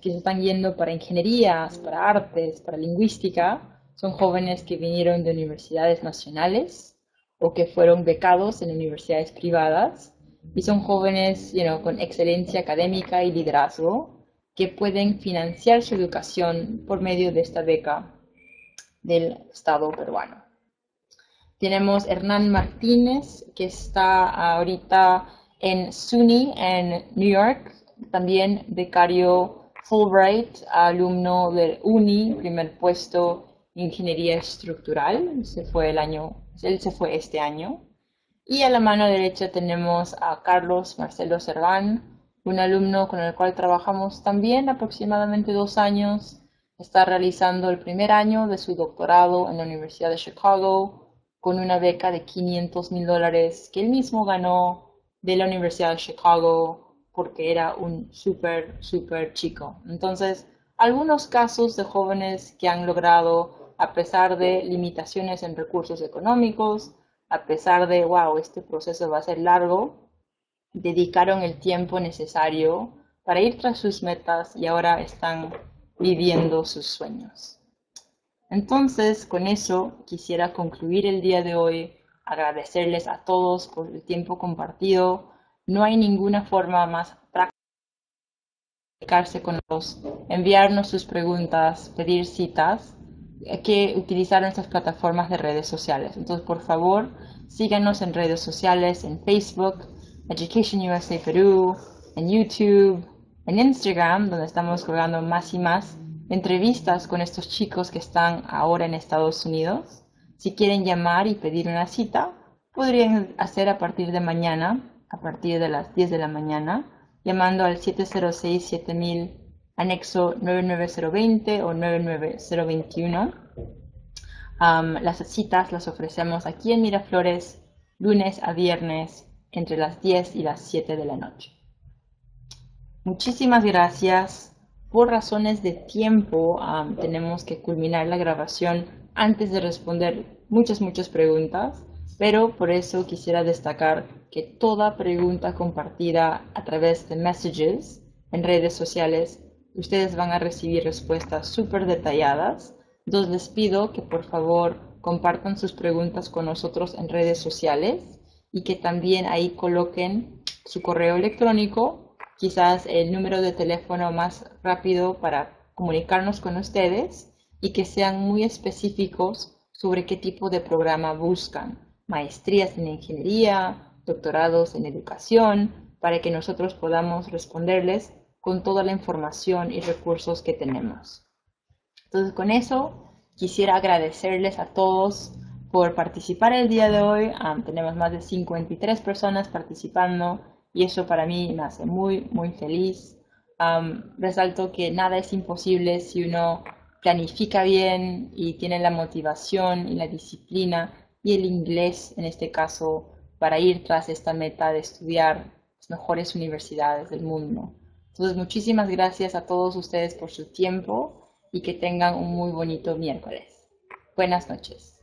que se están yendo para ingenierías, para artes, para lingüística, son jóvenes que vinieron de universidades nacionales o que fueron becados en universidades privadas. Y son jóvenes con excelencia académica y liderazgo que pueden financiar su educación por medio de esta beca del Estado peruano. Tenemos Hernán Martínez, que está ahorita en SUNY en New York, también becario Fulbright, alumno del UNI, primer puesto en Ingeniería Estructural, se fue el año, él se fue este año. Y a la mano derecha tenemos a Carlos Marcelo Serván, Un alumno con el cual trabajamos también aproximadamente dos años. Está realizando el primer año de su doctorado en la Universidad de Chicago con una beca de 500 mil dólares que él mismo ganó de la Universidad de Chicago porque era un súper, súper chico. Entonces, algunos casos de jóvenes que han logrado, a pesar de limitaciones en recursos económicos, a pesar de, wow, este proceso va a ser largo, dedicaron el tiempo necesario para ir tras sus metas y ahora están viviendo sus sueños. Entonces, con eso quisiera concluir el día de hoy, agradecerles a todos por el tiempo compartido. No hay ninguna forma más práctica de comunicarse con nosotros, enviarnos sus preguntas, pedir citas, que utilizar nuestras plataformas de redes sociales. Entonces, por favor, síganos en redes sociales, en Facebook, Education USA Perú, en YouTube, en Instagram, donde estamos colgando más y más entrevistas con estos chicos que están ahora en Estados Unidos. Si quieren llamar y pedir una cita, podrían hacer a partir de mañana, a partir de las 10 de la mañana, llamando al 706-7000 anexo 99020 o 99021. las citas las ofrecemos aquí en Miraflores lunes a viernes entre las 10 y las 7 de la noche. Muchísimas gracias. Por razones de tiempo tenemos que culminar la grabación antes de responder muchas, muchas preguntas, pero por eso quisiera destacar que toda pregunta compartida a través de messages en redes sociales, ustedes van a recibir respuestas súper detalladas. Entonces les pido que por favor compartan sus preguntas con nosotros en redes sociales y que también ahí coloquen su correo electrónico, quizás el número de teléfono más rápido para comunicarnos con ustedes y que sean muy específicos sobre qué tipo de programa buscan, maestrías en ingeniería, doctorados en educación, para que nosotros podamos responderles con toda la información y recursos que tenemos. Entonces con eso quisiera agradecerles a todos por participar el día de hoy. tenemos más de 53 personas participando y eso para mí me hace muy, muy feliz. resalto que nada es imposible si uno planifica bien y tiene la motivación y la disciplina y el inglés en este caso para ir tras esta meta de estudiar las mejores universidades del mundo. Entonces, muchísimas gracias a todos ustedes por su tiempo y que tengan un muy bonito miércoles. Buenas noches.